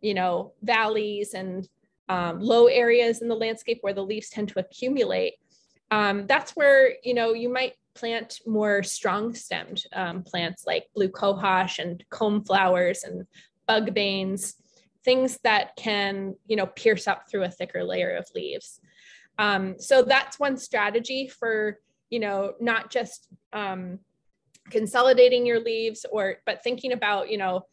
you know, valleys and um, low areas in the landscape where the leaves tend to accumulate, um, that's where you know you might plant more strong stemmed um, plants like blue cohosh and comb flowers and bug banes, things that can you know pierce up through a thicker layer of leaves. Um, so that's one strategy for you know not just um, consolidating your leaves or but thinking about you know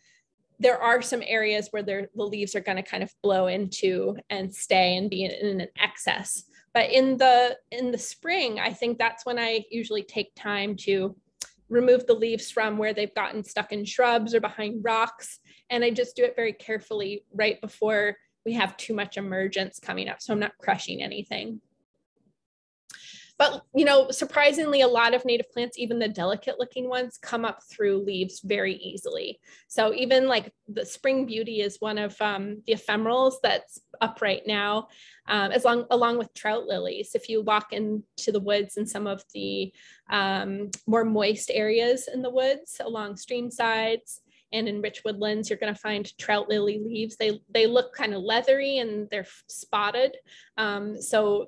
there are some areas where the leaves are going to kind of blow into and stay and be in, in an excess. But in the in the spring, I think that's when I usually take time to remove the leaves from where they've gotten stuck in shrubs or behind rocks. And I just do it very carefully right before we have too much emergence coming up. So I'm not crushing anything. But, you know, surprisingly, a lot of native plants, even the delicate looking ones, come up through leaves very easily. So even like the spring beauty is one of um, the ephemerals that's up right now, um, as long along with trout lilies. If you walk into the woods in some of the um, more moist areas in the woods along stream sides, and in rich woodlands you're going to find trout lily leaves they they look kind of leathery and they're spotted um, so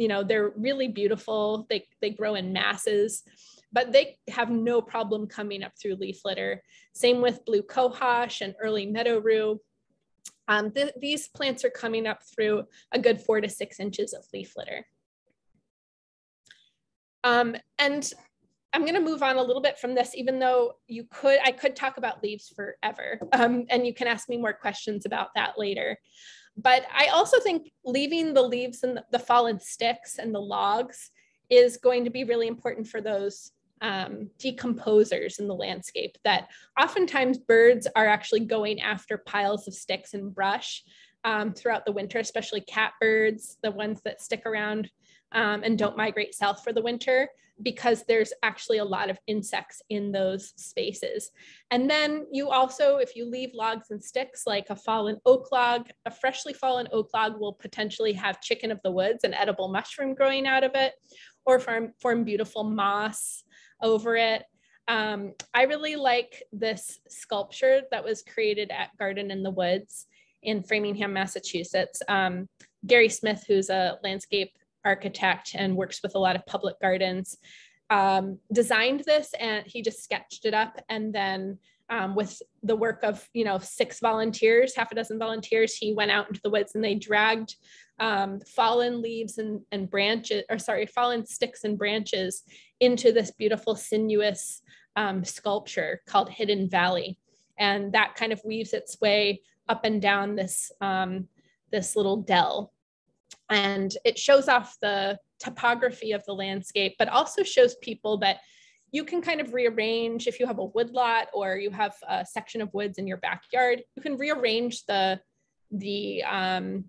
you know, they're really beautiful. They, they grow in masses, but they have no problem coming up through leaf litter. Same with blue cohosh and early meadow rue. Um, th these plants are coming up through a good four to six inches of leaf litter. Um, and I'm going to move on a little bit from this, even though you could, I could talk about leaves forever. Um, and you can ask me more questions about that later. But I also think leaving the leaves and the fallen sticks and the logs is going to be really important for those um, decomposers in the landscape that oftentimes birds are actually going after piles of sticks and brush um, throughout the winter, especially catbirds, the ones that stick around um, and don't migrate south for the winter because there's actually a lot of insects in those spaces. And then you also, if you leave logs and sticks like a fallen oak log, a freshly fallen oak log will potentially have chicken of the woods, an edible mushroom growing out of it, or form, form beautiful moss over it. Um, I really like this sculpture that was created at Garden in the Woods in Framingham, Massachusetts. Um, Gary Smith, who's a landscape architect and works with a lot of public gardens, um, designed this and he just sketched it up. And then um, with the work of you know six volunteers half a dozen volunteers he went out into the woods and they dragged um, fallen leaves and, and branches or sorry fallen sticks and branches into this beautiful sinuous um, sculpture called hidden valley. And that kind of weaves its way up and down this um, this little dell and it shows off the topography of the landscape, but also shows people that you can kind of rearrange if you have a woodlot or you have a section of woods in your backyard, you can rearrange the, the um,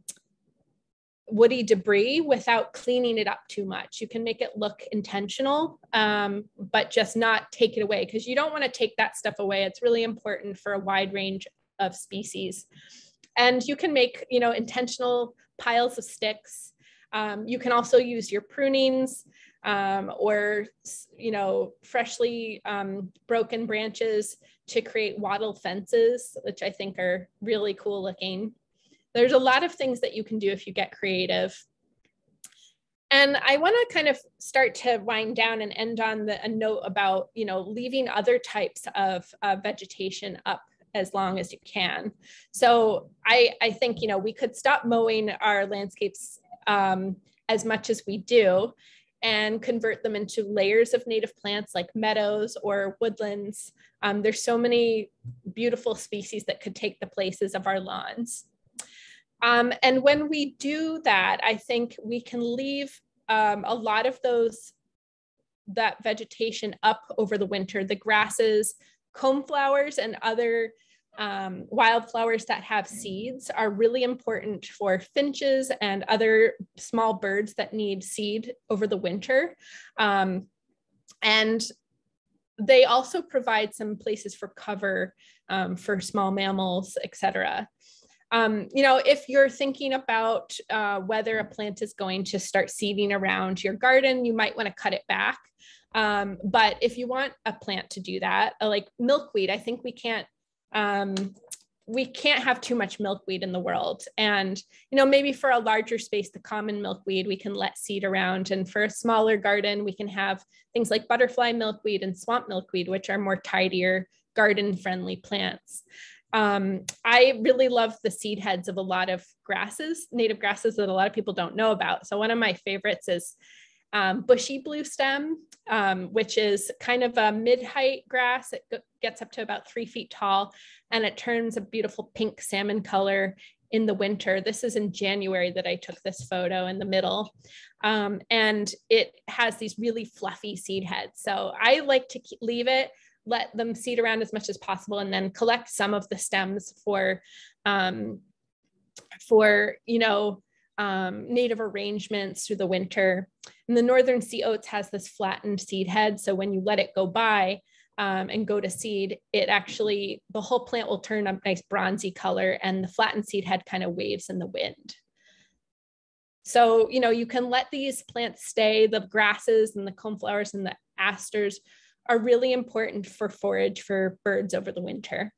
woody debris without cleaning it up too much. You can make it look intentional, um, but just not take it away because you don't want to take that stuff away. It's really important for a wide range of species. And you can make, you know, intentional piles of sticks. Um, you can also use your prunings um, or, you know, freshly um, broken branches to create wattle fences, which I think are really cool looking. There's a lot of things that you can do if you get creative. And I want to kind of start to wind down and end on the, a note about, you know, leaving other types of uh, vegetation up as long as you can. So I, I think, you know, we could stop mowing our landscapes um, as much as we do and convert them into layers of native plants like meadows or woodlands. Um, there's so many beautiful species that could take the places of our lawns. Um, and when we do that, I think we can leave um, a lot of those that vegetation up over the winter, the grasses, Coneflowers and other um, wildflowers that have seeds are really important for finches and other small birds that need seed over the winter. Um, and they also provide some places for cover um, for small mammals, etc. Um, you know, if you're thinking about uh, whether a plant is going to start seeding around your garden, you might want to cut it back. Um, but if you want a plant to do that, uh, like milkweed, I think we can't um, we can't have too much milkweed in the world. And, you know, maybe for a larger space, the common milkweed, we can let seed around. And for a smaller garden, we can have things like butterfly milkweed and swamp milkweed, which are more tidier, garden friendly plants. Um, I really love the seed heads of a lot of grasses, native grasses that a lot of people don't know about. So one of my favorites is um, bushy blue stem, um, which is kind of a mid-height grass. It gets up to about three feet tall and it turns a beautiful pink salmon color in the winter. This is in January that I took this photo in the middle. Um, and it has these really fluffy seed heads. So I like to keep, leave it, let them seed around as much as possible, and then collect some of the stems for, um, for you know, um, native arrangements through the winter. And the northern sea oats has this flattened seed head. So when you let it go by, um, and go to seed, it actually, the whole plant will turn a nice bronzy color and the flattened seed head kind of waves in the wind. So, you know, you can let these plants stay. The grasses and the coneflowers and the asters are really important for forage for birds over the winter.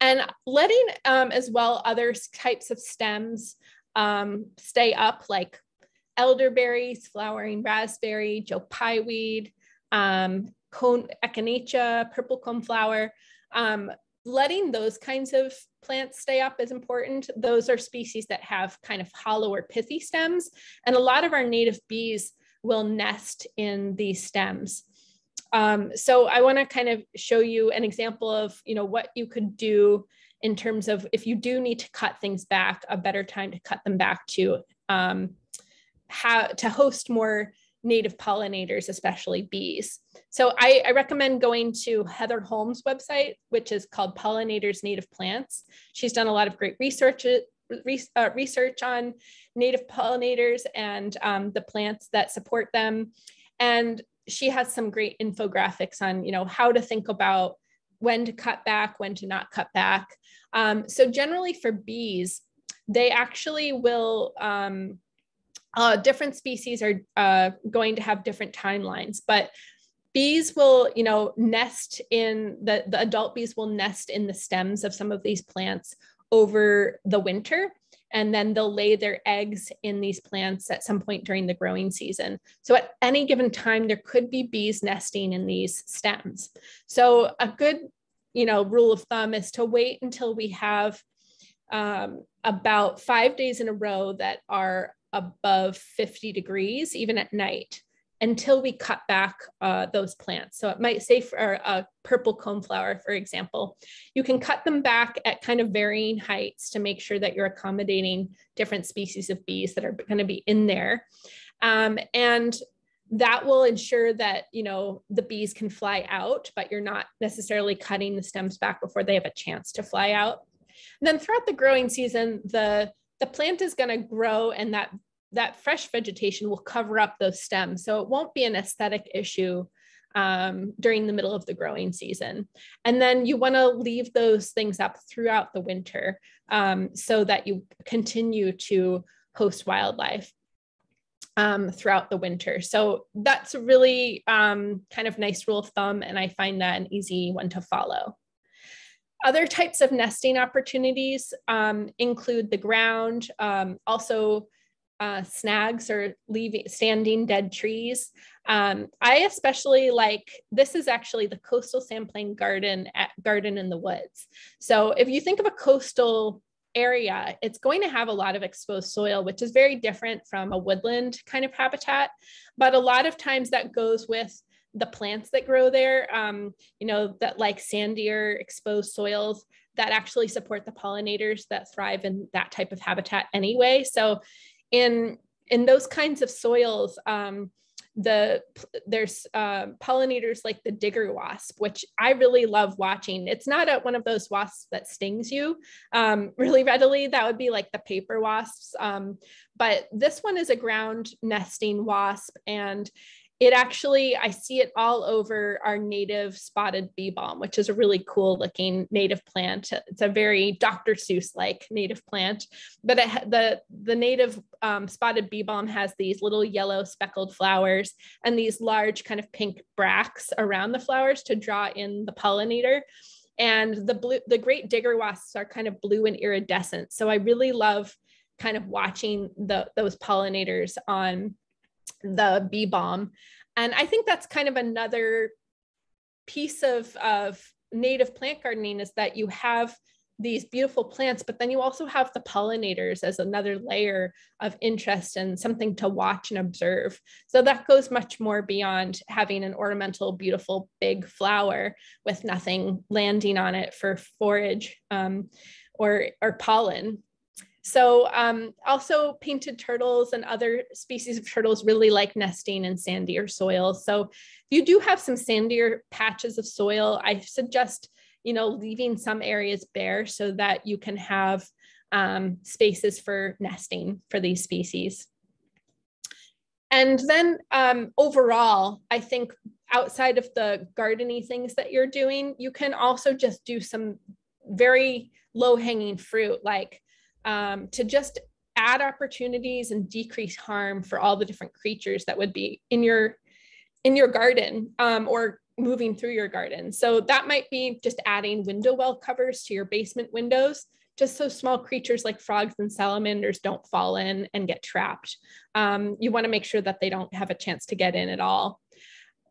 And letting um, as well other types of stems um, stay up like elderberries, flowering raspberry, Joe Pye weed, um, cone echinacea, purple coneflower. Um, letting those kinds of plants stay up is important. Those are species that have kind of hollow or pithy stems. And a lot of our native bees will nest in these stems. Um, so I wanna kind of show you an example of you know, what you could do in terms of if you do need to cut things back, a better time to cut them back to um, how to host more native pollinators, especially bees. So I, I, recommend going to Heather Holm's website, which is called Pollinators Native Plants. She's done a lot of great research, uh, research on native pollinators and um, the plants that support them. And she has some great infographics on, you know, how to think about when to cut back, when to not cut back. Um, so generally for bees, they actually will um, uh, different species are uh, going to have different timelines, but bees will, you know, nest in the, the adult bees will nest in the stems of some of these plants over the winter. And then they'll lay their eggs in these plants at some point during the growing season. So at any given time, there could be bees nesting in these stems. So a good, you know, rule of thumb is to wait until we have um, about five days in a row that are above 50 degrees, even at night, until we cut back uh, those plants. So it might say for a purple coneflower, for example, you can cut them back at kind of varying heights to make sure that you're accommodating different species of bees that are going to be in there. Um, and that will ensure that you know the bees can fly out but you're not necessarily cutting the stems back before they have a chance to fly out and then throughout the growing season the the plant is going to grow and that that fresh vegetation will cover up those stems. So it won't be an aesthetic issue um, during the middle of the growing season. And then you want to leave those things up throughout the winter um, so that you continue to host wildlife um, throughout the winter. So that's a really um, kind of nice rule of thumb. And I find that an easy one to follow. Other types of nesting opportunities um, include the ground, um, also uh, snags or leaving standing dead trees. Um, I especially like this is actually the coastal sandplain garden at Garden in the Woods. So if you think of a coastal area, it's going to have a lot of exposed soil, which is very different from a woodland kind of habitat. But a lot of times that goes with the plants that grow there, um, you know, that like sandier exposed soils that actually support the pollinators that thrive in that type of habitat anyway. So in in those kinds of soils, um, the there's uh, pollinators like the digger wasp, which I really love watching. It's not a, one of those wasps that stings you um, really readily. That would be like the paper wasps. Um, but this one is a ground nesting wasp, and it actually, I see it all over our native spotted bee balm, which is a really cool looking native plant. It's a very Dr. Seuss like native plant, but it, the, the native um, spotted bee balm has these little yellow speckled flowers and these large kind of pink bracts around the flowers to draw in the pollinator. And the blue, the great digger wasps are kind of blue and iridescent. So I really love kind of watching the, those pollinators on the bee balm. And I think that's kind of another piece of, of native plant gardening is that you have these beautiful plants, but then you also have the pollinators as another layer of interest and something to watch and observe. So that goes much more beyond having an ornamental, beautiful, big flower with nothing landing on it for forage um, or, or pollen. So um, also painted turtles and other species of turtles really like nesting in sandier soil. So if you do have some sandier patches of soil, I suggest you know, leaving some areas bare so that you can have um, spaces for nesting for these species. And then um, overall, I think outside of the gardeny things that you're doing, you can also just do some very low hanging fruit, like um, to just add opportunities and decrease harm for all the different creatures that would be in your in your garden um, or moving through your garden. So that might be just adding window well covers to your basement windows, just so small creatures like frogs and salamanders don't fall in and get trapped. Um, you wanna make sure that they don't have a chance to get in at all.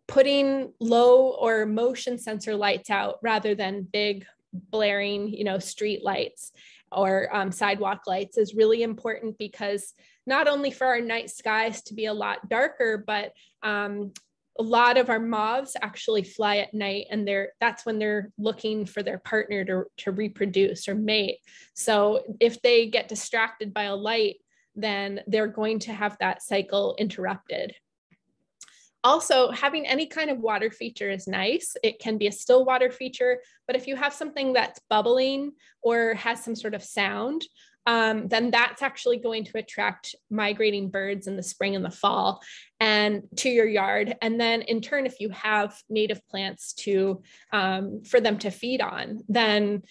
Putting low or motion sensor lights out rather than big blaring, you know, street lights or um, sidewalk lights is really important because not only for our night skies to be a lot darker, but um, a lot of our moths actually fly at night and they're that's when they're looking for their partner to, to reproduce or mate. So if they get distracted by a light then they're going to have that cycle interrupted also having any kind of water feature is nice it can be a still water feature but if you have something that's bubbling or has some sort of sound um, then that's actually going to attract migrating birds in the spring and the fall and to your yard. And then in turn, if you have native plants to um, for them to feed on, then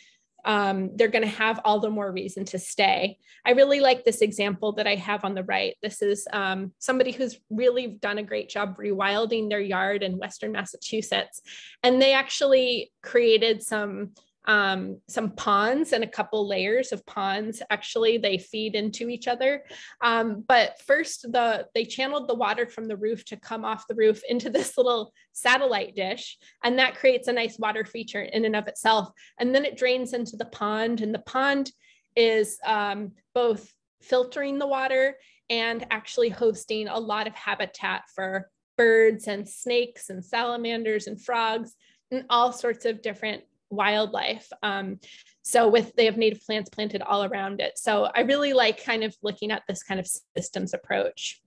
um, they're going to have all the more reason to stay. I really like this example that I have on the right. This is um, somebody who's really done a great job rewilding their yard in Western Massachusetts. And they actually created some um, some ponds and a couple layers of ponds. Actually, they feed into each other. Um, but first, the they channeled the water from the roof to come off the roof into this little satellite dish, and that creates a nice water feature in and of itself. And then it drains into the pond, and the pond is um, both filtering the water and actually hosting a lot of habitat for birds and snakes and salamanders and frogs and all sorts of different wildlife. Um, so with they have native plants planted all around it. So I really like kind of looking at this kind of systems approach.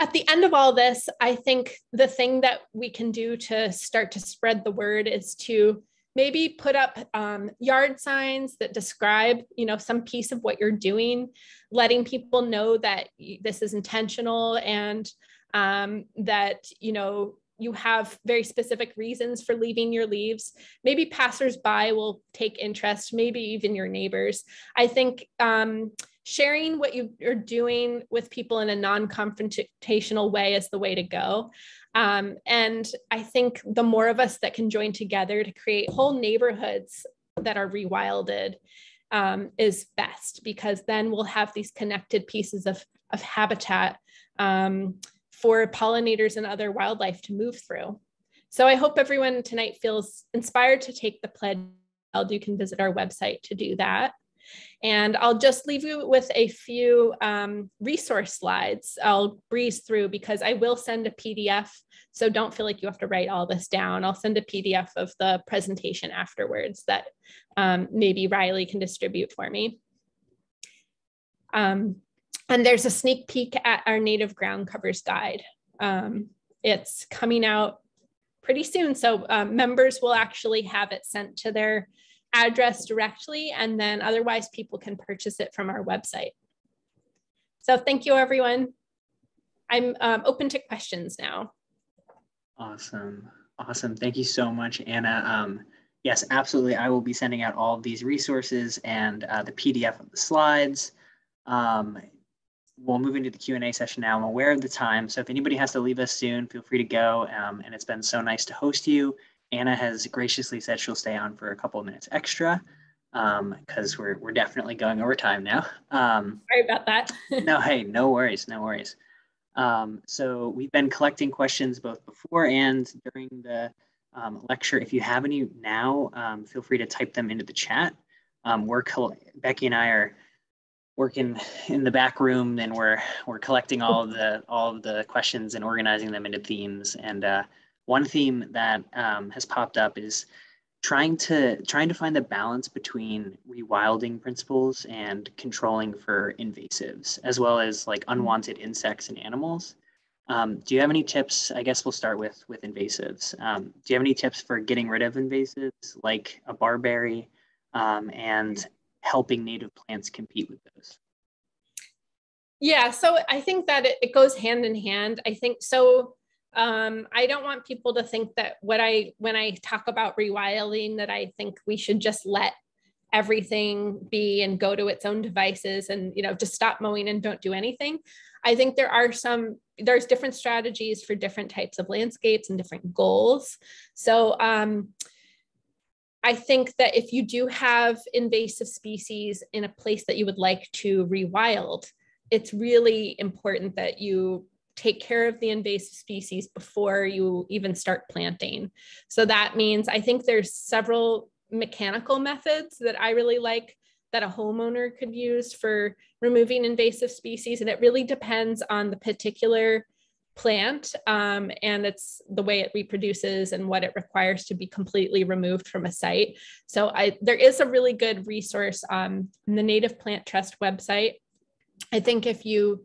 At the end of all this, I think the thing that we can do to start to spread the word is to maybe put up um, yard signs that describe you know some piece of what you're doing letting people know that this is intentional and um, that you know you have very specific reasons for leaving your leaves. Maybe passersby will take interest, maybe even your neighbors. I think um, sharing what you are doing with people in a non confrontational way is the way to go. Um, and I think the more of us that can join together to create whole neighborhoods that are rewilded um, is best because then we'll have these connected pieces of, of habitat um, for pollinators and other wildlife to move through. So I hope everyone tonight feels inspired to take the pledge. You can visit our website to do that. And I'll just leave you with a few um, resource slides. I'll breeze through because I will send a PDF. So don't feel like you have to write all this down. I'll send a PDF of the presentation afterwards that um, maybe Riley can distribute for me. Um, and there's a sneak peek at our native ground covers guide. Um, it's coming out pretty soon. So um, members will actually have it sent to their address directly, and then otherwise people can purchase it from our website. So thank you, everyone. I'm um, open to questions now. Awesome. Awesome. Thank you so much, Anna. Um, yes, absolutely. I will be sending out all of these resources and uh, the PDF of the slides. Um, we'll move into the Q&A session now. I'm aware of the time, so if anybody has to leave us soon, feel free to go. Um, and it's been so nice to host you. Anna has graciously said she'll stay on for a couple of minutes extra because um, we're, we're definitely going over time now. Um, Sorry about that. no, hey, no worries, no worries. Um, so we've been collecting questions both before and during the um, lecture. If you have any now, um, feel free to type them into the chat. Um, we're Becky and I are working in the back room, and we're we're collecting all of the all of the questions and organizing them into themes. And uh, one theme that um, has popped up is trying to trying to find the balance between rewilding principles and controlling for invasives, as well as like unwanted insects and animals. Um, do you have any tips? I guess we'll start with with invasives. Um, do you have any tips for getting rid of invasives like a barberry um, and helping native plants compete with those? Yeah, so I think that it, goes hand in hand. I think so. Um, I don't want people to think that what I when I talk about rewilding that I think we should just let everything be and go to its own devices and you know just stop mowing and don't do anything. I think there are some there's different strategies for different types of landscapes and different goals. So um, I think that if you do have invasive species in a place that you would like to rewild, it's really important that you take care of the invasive species before you even start planting. So that means I think there's several mechanical methods that I really like that a homeowner could use for removing invasive species. And it really depends on the particular plant um, and it's the way it reproduces and what it requires to be completely removed from a site. So I, there is a really good resource on the Native Plant Trust website. I think if you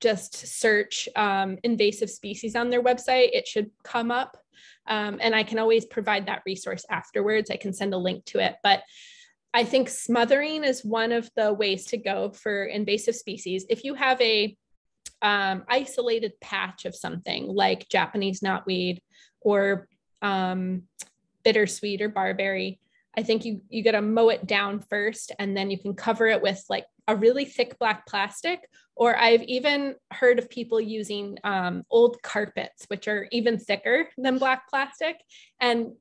just search um, invasive species on their website, it should come up. Um, and I can always provide that resource afterwards. I can send a link to it. But I think smothering is one of the ways to go for invasive species. If you have a um, isolated patch of something like Japanese knotweed or um, bittersweet or barberry, I think you you got to mow it down first, and then you can cover it with like a really thick black plastic. Or I've even heard of people using um, old carpets, which are even thicker than black plastic, and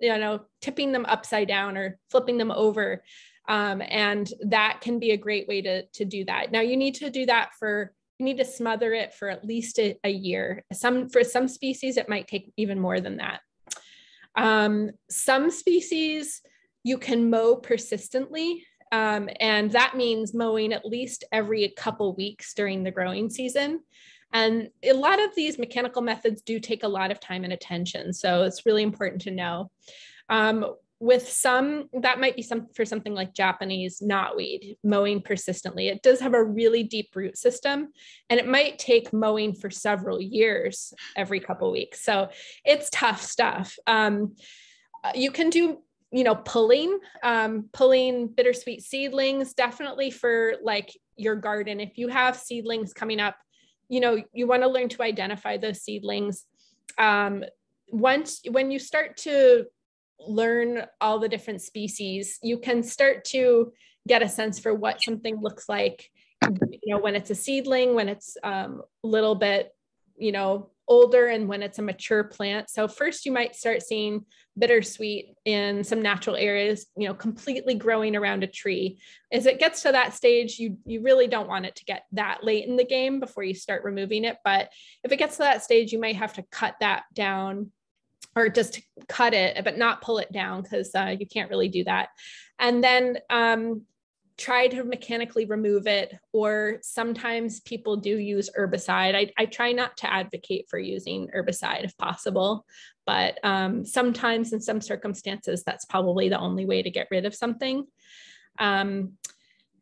you know tipping them upside down or flipping them over, um, and that can be a great way to to do that. Now you need to do that for you need to smother it for at least a, a year. Some for some species it might take even more than that. Um, some species you can mow persistently. Um, and that means mowing at least every couple weeks during the growing season. And a lot of these mechanical methods do take a lot of time and attention. So it's really important to know. Um, with some, that might be some for something like Japanese knotweed, mowing persistently. It does have a really deep root system, and it might take mowing for several years every couple weeks. So it's tough stuff. Um, you can do you know pulling um, pulling bittersweet seedlings definitely for like your garden if you have seedlings coming up you know you want to learn to identify those seedlings um, once when you start to learn all the different species you can start to get a sense for what something looks like you know when it's a seedling when it's a um, little bit you know older and when it's a mature plant. So first you might start seeing bittersweet in some natural areas, you know, completely growing around a tree. As it gets to that stage, you you really don't want it to get that late in the game before you start removing it. But if it gets to that stage, you might have to cut that down or just cut it, but not pull it down because uh, you can't really do that. And then um, try to mechanically remove it, or sometimes people do use herbicide. I, I try not to advocate for using herbicide if possible, but um, sometimes in some circumstances, that's probably the only way to get rid of something. Um,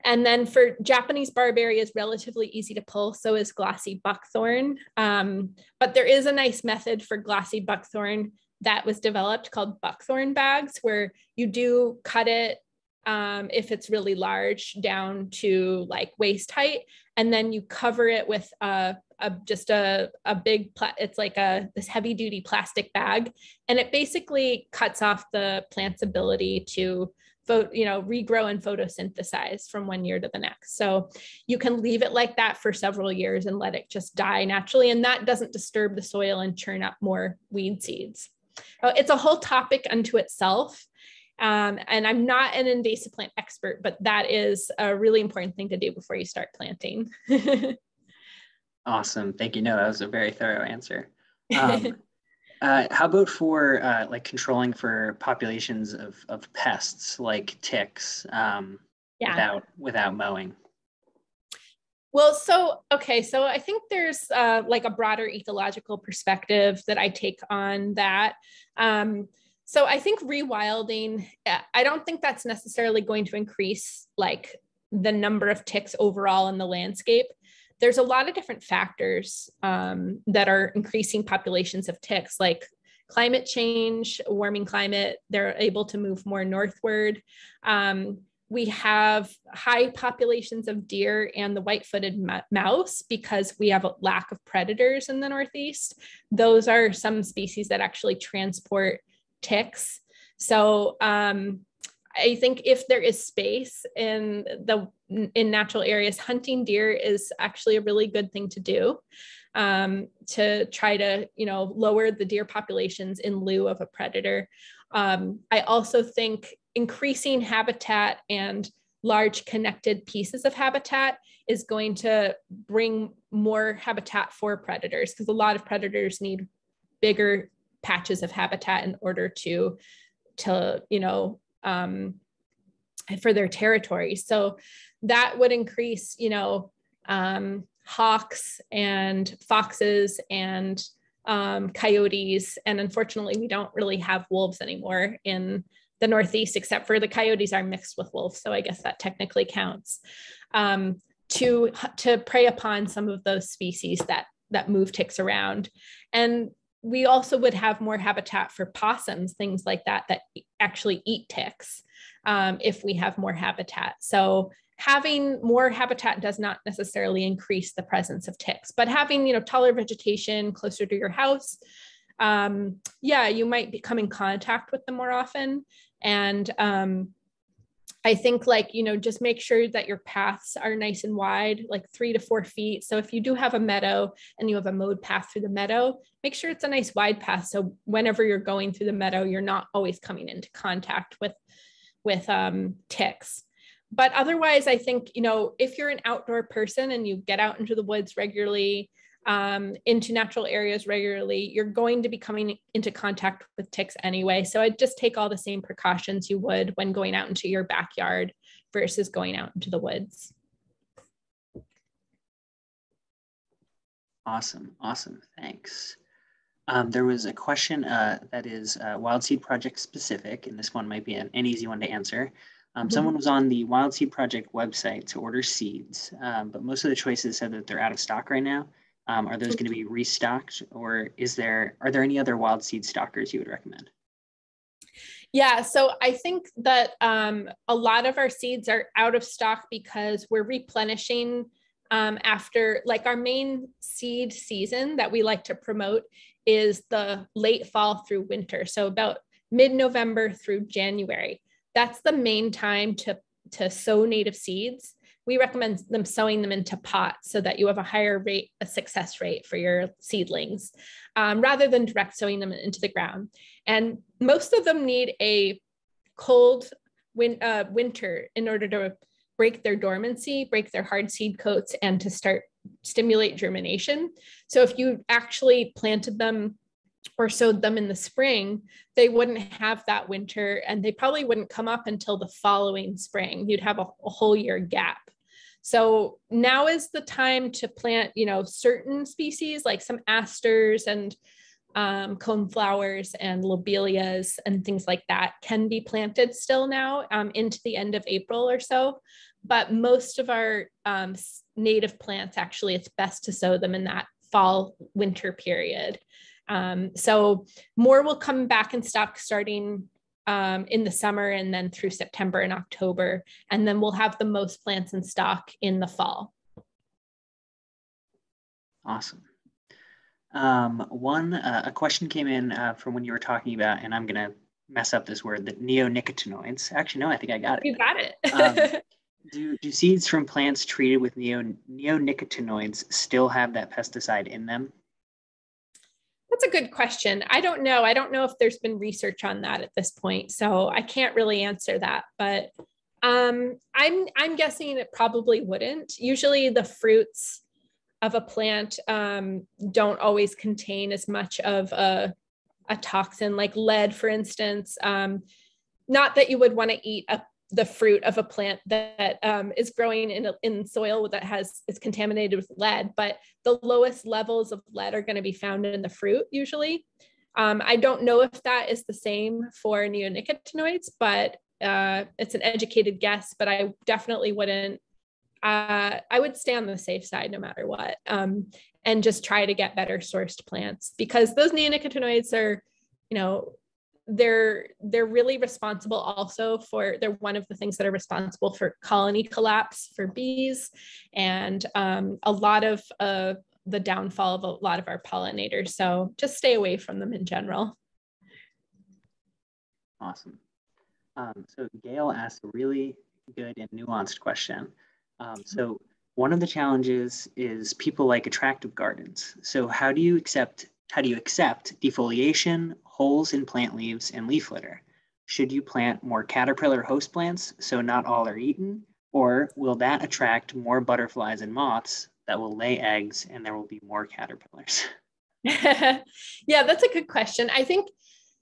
and then for Japanese barberry is relatively easy to pull, so is glossy buckthorn. Um, but there is a nice method for glossy buckthorn that was developed called buckthorn bags, where you do cut it um, if it's really large down to like waist height. And then you cover it with a, a just a, a big pla- it's like a this heavy duty plastic bag. And it basically cuts off the plant's ability to you know regrow and photosynthesize from one year to the next so you can leave it like that for several years and let it just die naturally and that doesn't disturb the soil and churn up more weed seeds it's a whole topic unto itself um, and I'm not an invasive plant expert, but that is a really important thing to do before you start planting. awesome. Thank you. No, that was a very thorough answer. Um, Uh, how about for uh, like controlling for populations of, of pests like ticks um, yeah. without without mowing? Well, so okay, so I think there's uh, like a broader ecological perspective that I take on that. Um, so I think rewilding, I don't think that's necessarily going to increase like the number of ticks overall in the landscape. There's a lot of different factors um, that are increasing populations of ticks, like climate change, warming climate. They're able to move more northward. Um, we have high populations of deer and the white-footed mouse because we have a lack of predators in the Northeast. Those are some species that actually transport ticks. So um, I think if there is space in the in natural areas, hunting deer is actually a really good thing to do um, to try to you know lower the deer populations in lieu of a predator. Um, I also think increasing habitat and large connected pieces of habitat is going to bring more habitat for predators because a lot of predators need bigger patches of habitat in order to to you know um, for their territory. So that would increase you know um, hawks and foxes and um, coyotes. And unfortunately we don't really have wolves anymore in the northeast except for the coyotes are mixed with wolves. So i guess that technically counts um, to to prey upon some of those species that that move ticks around. And we also would have more habitat for possums, things like that, that actually eat ticks um, if we have more habitat. So having more habitat does not necessarily increase the presence of ticks, but having you know taller vegetation closer to your house, um, yeah, you might become in contact with them more often. And um, I think like, you know, just make sure that your paths are nice and wide, like three to four feet. So if you do have a meadow and you have a mowed path through the meadow, make sure it's a nice wide path. So whenever you're going through the meadow, you're not always coming into contact with, with um, ticks. But otherwise, I think, you know, if you're an outdoor person and you get out into the woods regularly, um, into natural areas regularly, you're going to be coming into contact with ticks anyway. So I'd just take all the same precautions you would when going out into your backyard versus going out into the woods. Awesome, awesome, thanks. Um, there was a question uh, that is uh, Wild Seed Project specific, and this one might be an, an easy one to answer. Um, mm -hmm. Someone was on the Wild Seed Project website to order seeds, um, but most of the choices said that they're out of stock right now. Um, are those going to be restocked or is there, are there any other wild seed stockers you would recommend? Yeah, so I think that um, a lot of our seeds are out of stock because we're replenishing um, after, like, our main seed season that we like to promote is the late fall through winter. So, about mid November through January. That's the main time to, to sow native seeds we recommend them sowing them into pots so that you have a higher rate, a success rate for your seedlings, um, rather than direct sowing them into the ground. And most of them need a cold win, uh, winter in order to break their dormancy, break their hard seed coats, and to start stimulate germination. So if you actually planted them or sowed them in the spring, they wouldn't have that winter and they probably wouldn't come up until the following spring. You'd have a, a whole year gap. So now is the time to plant, you know, certain species like some asters and um, coneflowers and lobelias and things like that can be planted still now um, into the end of April or so. But most of our um, native plants, actually, it's best to sow them in that fall winter period. Um, so more will come back in stock starting um, in the summer and then through September and October. And then we'll have the most plants in stock in the fall. Awesome. Um, one, uh, a question came in uh, from when you were talking about, and I'm going to mess up this word, the neonicotinoids. Actually, no, I think I got it. You got it. um, do, do seeds from plants treated with neo, neonicotinoids still have that pesticide in them? That's a good question. I don't know. I don't know if there's been research on that at this point, so I can't really answer that. But um, I'm I'm guessing it probably wouldn't. Usually, the fruits of a plant um, don't always contain as much of a a toxin like lead, for instance. Um, not that you would want to eat a, the fruit of a plant that um, is growing in, in soil that has is contaminated with lead, but the lowest levels of lead are going to be found in the fruit usually. Um, I don't know if that is the same for neonicotinoids, but uh, it's an educated guess. But I definitely wouldn't. Uh, I would stay on the safe side no matter what, um, and just try to get better sourced plants because those neonicotinoids are, you know, they're they're really responsible also for they're one of the things that are responsible for colony collapse for bees. And um, a lot of uh, the downfall of a lot of our pollinators. So just stay away from them in general. Awesome. Um, so gail asked a really good and nuanced question. Um, so one of the challenges is people like attractive gardens. So how do you accept how do you accept defoliation holes in plant leaves, and leaf litter? Should you plant more caterpillar host plants so not all are eaten? Or will that attract more butterflies and moths that will lay eggs and there will be more caterpillars? yeah, that's a good question. I think,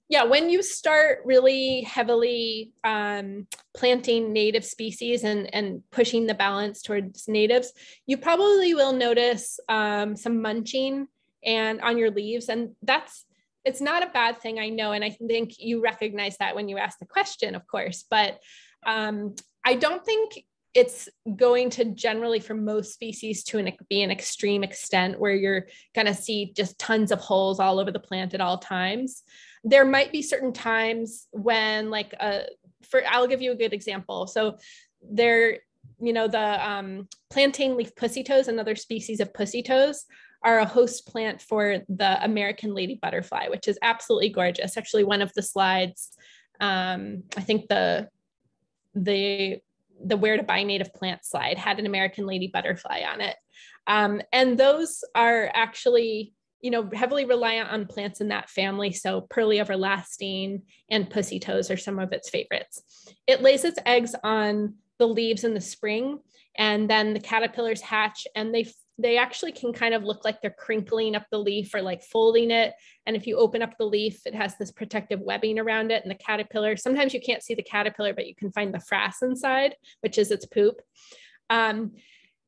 yeah, when you start really heavily um, planting native species and, and pushing the balance towards natives, you probably will notice um, some munching and on your leaves. And that's it's not a bad thing, I know. And I think you recognize that when you ask the question, of course. But um, I don't think it's going to generally for most species to an, be an extreme extent where you're going to see just tons of holes all over the plant at all times there might be certain times when like uh, for i'll give you a good example so there you know the um, plantain leaf pussy toes another species of pussy toes are a host plant for the American lady butterfly, which is absolutely gorgeous. Actually, one of the slides, um, I think the the the where to buy native plant slide had an American lady butterfly on it. Um, and those are actually, you know, heavily reliant on plants in that family. So pearly everlasting and pussy toes are some of its favorites. It lays its eggs on the leaves in the spring and then the caterpillars hatch and they they actually can kind of look like they're crinkling up the leaf or like folding it. And if you open up the leaf, it has this protective webbing around it and the caterpillar. Sometimes you can't see the caterpillar, but you can find the frass inside, which is its poop. Um,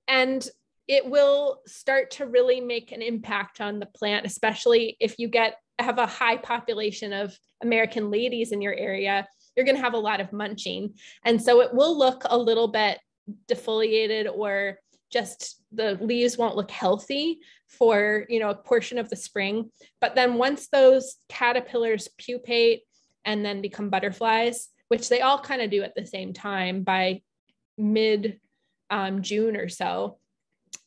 and it will start to really make an impact on the plant, especially if you get have a high population of American ladies in your area, you're going to have a lot of munching. And so it will look a little bit defoliated or just the leaves won't look healthy for you know a portion of the spring. But then once those caterpillars pupate and then become butterflies which they all kind of do at the same time by mid um, june or so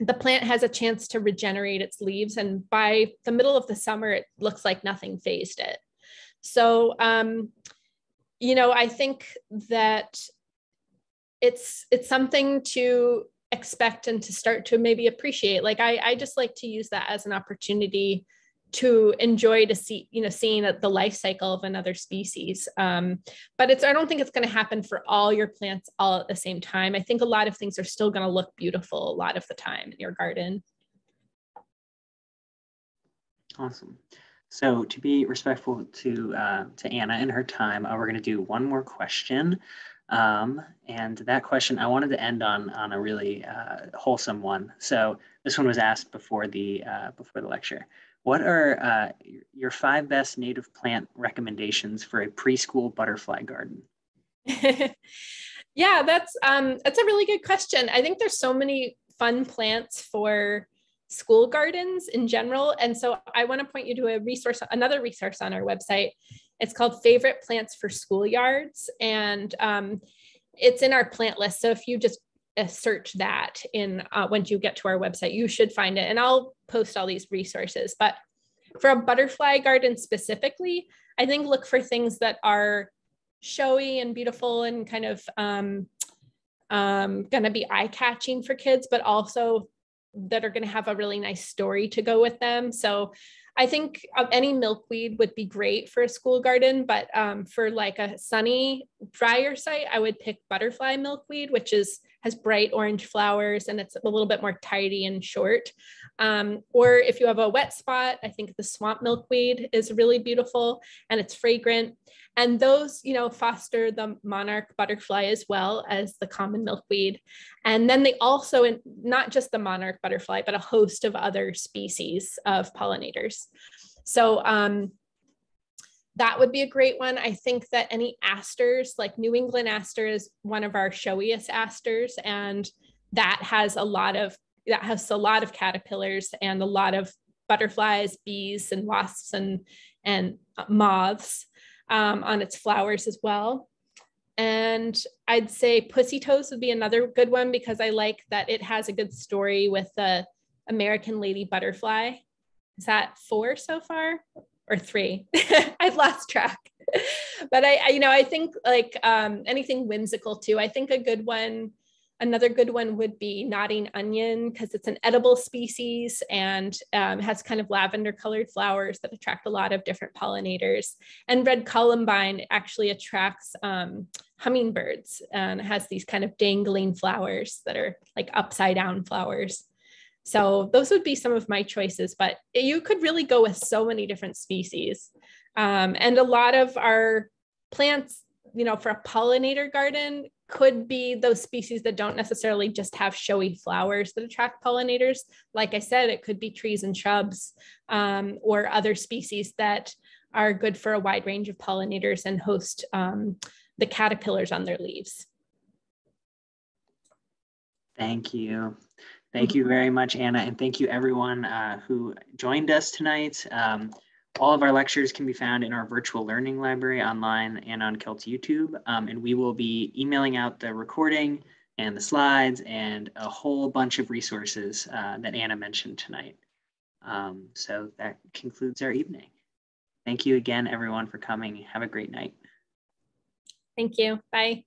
the plant has a chance to regenerate its leaves. And by the middle of the summer it looks like nothing fazed it. So um, you know i think that it's it's something to expect and to start to maybe appreciate. Like i i just like to use that as an opportunity to enjoy to see you know seeing the life cycle of another species. Um, but it's i don't think it's going to happen for all your plants all at the same time. I think a lot of things are still going to look beautiful a lot of the time in your garden. Awesome. So to be respectful to uh, to anna and her time uh, we're going to do one more question um, and that question, I wanted to end on on a really uh, wholesome one. So this one was asked before the uh, before the lecture. What are uh, your five best native plant recommendations for a preschool butterfly garden? yeah, that's um, that's a really good question. I think there's so many fun plants for school gardens in general, and so I want to point you to a resource, another resource on our website it's called Favorite Plants for Schoolyards. And um, it's in our plant list. So if you just uh, search that in uh, once you get to our website, you should find it. And I'll post all these resources. But for a butterfly garden specifically, I think look for things that are showy and beautiful and kind of um, um, going to be eye catching for kids, but also that are going to have a really nice story to go with them. So I think um, any milkweed would be great for a school garden, but um, for like a sunny, drier site, I would pick butterfly milkweed, which is has bright orange flowers and it's a little bit more tidy and short. Um, or if you have a wet spot, I think the swamp milkweed is really beautiful and it's fragrant. And those, you know, foster the monarch butterfly as well as the common milkweed. And then they also, not just the monarch butterfly, but a host of other species of pollinators. So um, that would be a great one. I think that any asters, like New England aster is one of our showiest asters, and that has a lot of that has a lot of caterpillars and a lot of butterflies, bees, and wasps and and moths um, on its flowers as well. And I'd say Pussy Toes would be another good one because I like that it has a good story with the American lady butterfly. Is that four so far or three? I've lost track. but I, I, you know, I think like um, anything whimsical too. I think a good one Another good one would be nodding onion because it's an edible species and um, has kind of lavender colored flowers that attract a lot of different pollinators. And red columbine actually attracts um, hummingbirds and has these kind of dangling flowers that are like upside down flowers. So those would be some of my choices, but you could really go with so many different species. Um, and a lot of our plants, you know, for a pollinator garden could be those species that don't necessarily just have showy flowers that attract pollinators. Like I said, it could be trees and shrubs um, or other species that are good for a wide range of pollinators and host um, the caterpillars on their leaves. Thank you. Thank you very much, Anna, and thank you everyone uh, who joined us tonight. Um, all of our lectures can be found in our virtual learning library online and on KELT YouTube. Um, and we will be emailing out the recording and the slides and a whole bunch of resources uh, that Anna mentioned tonight. Um, so that concludes our evening. Thank you again, everyone, for coming. Have a great night. Thank you. Bye.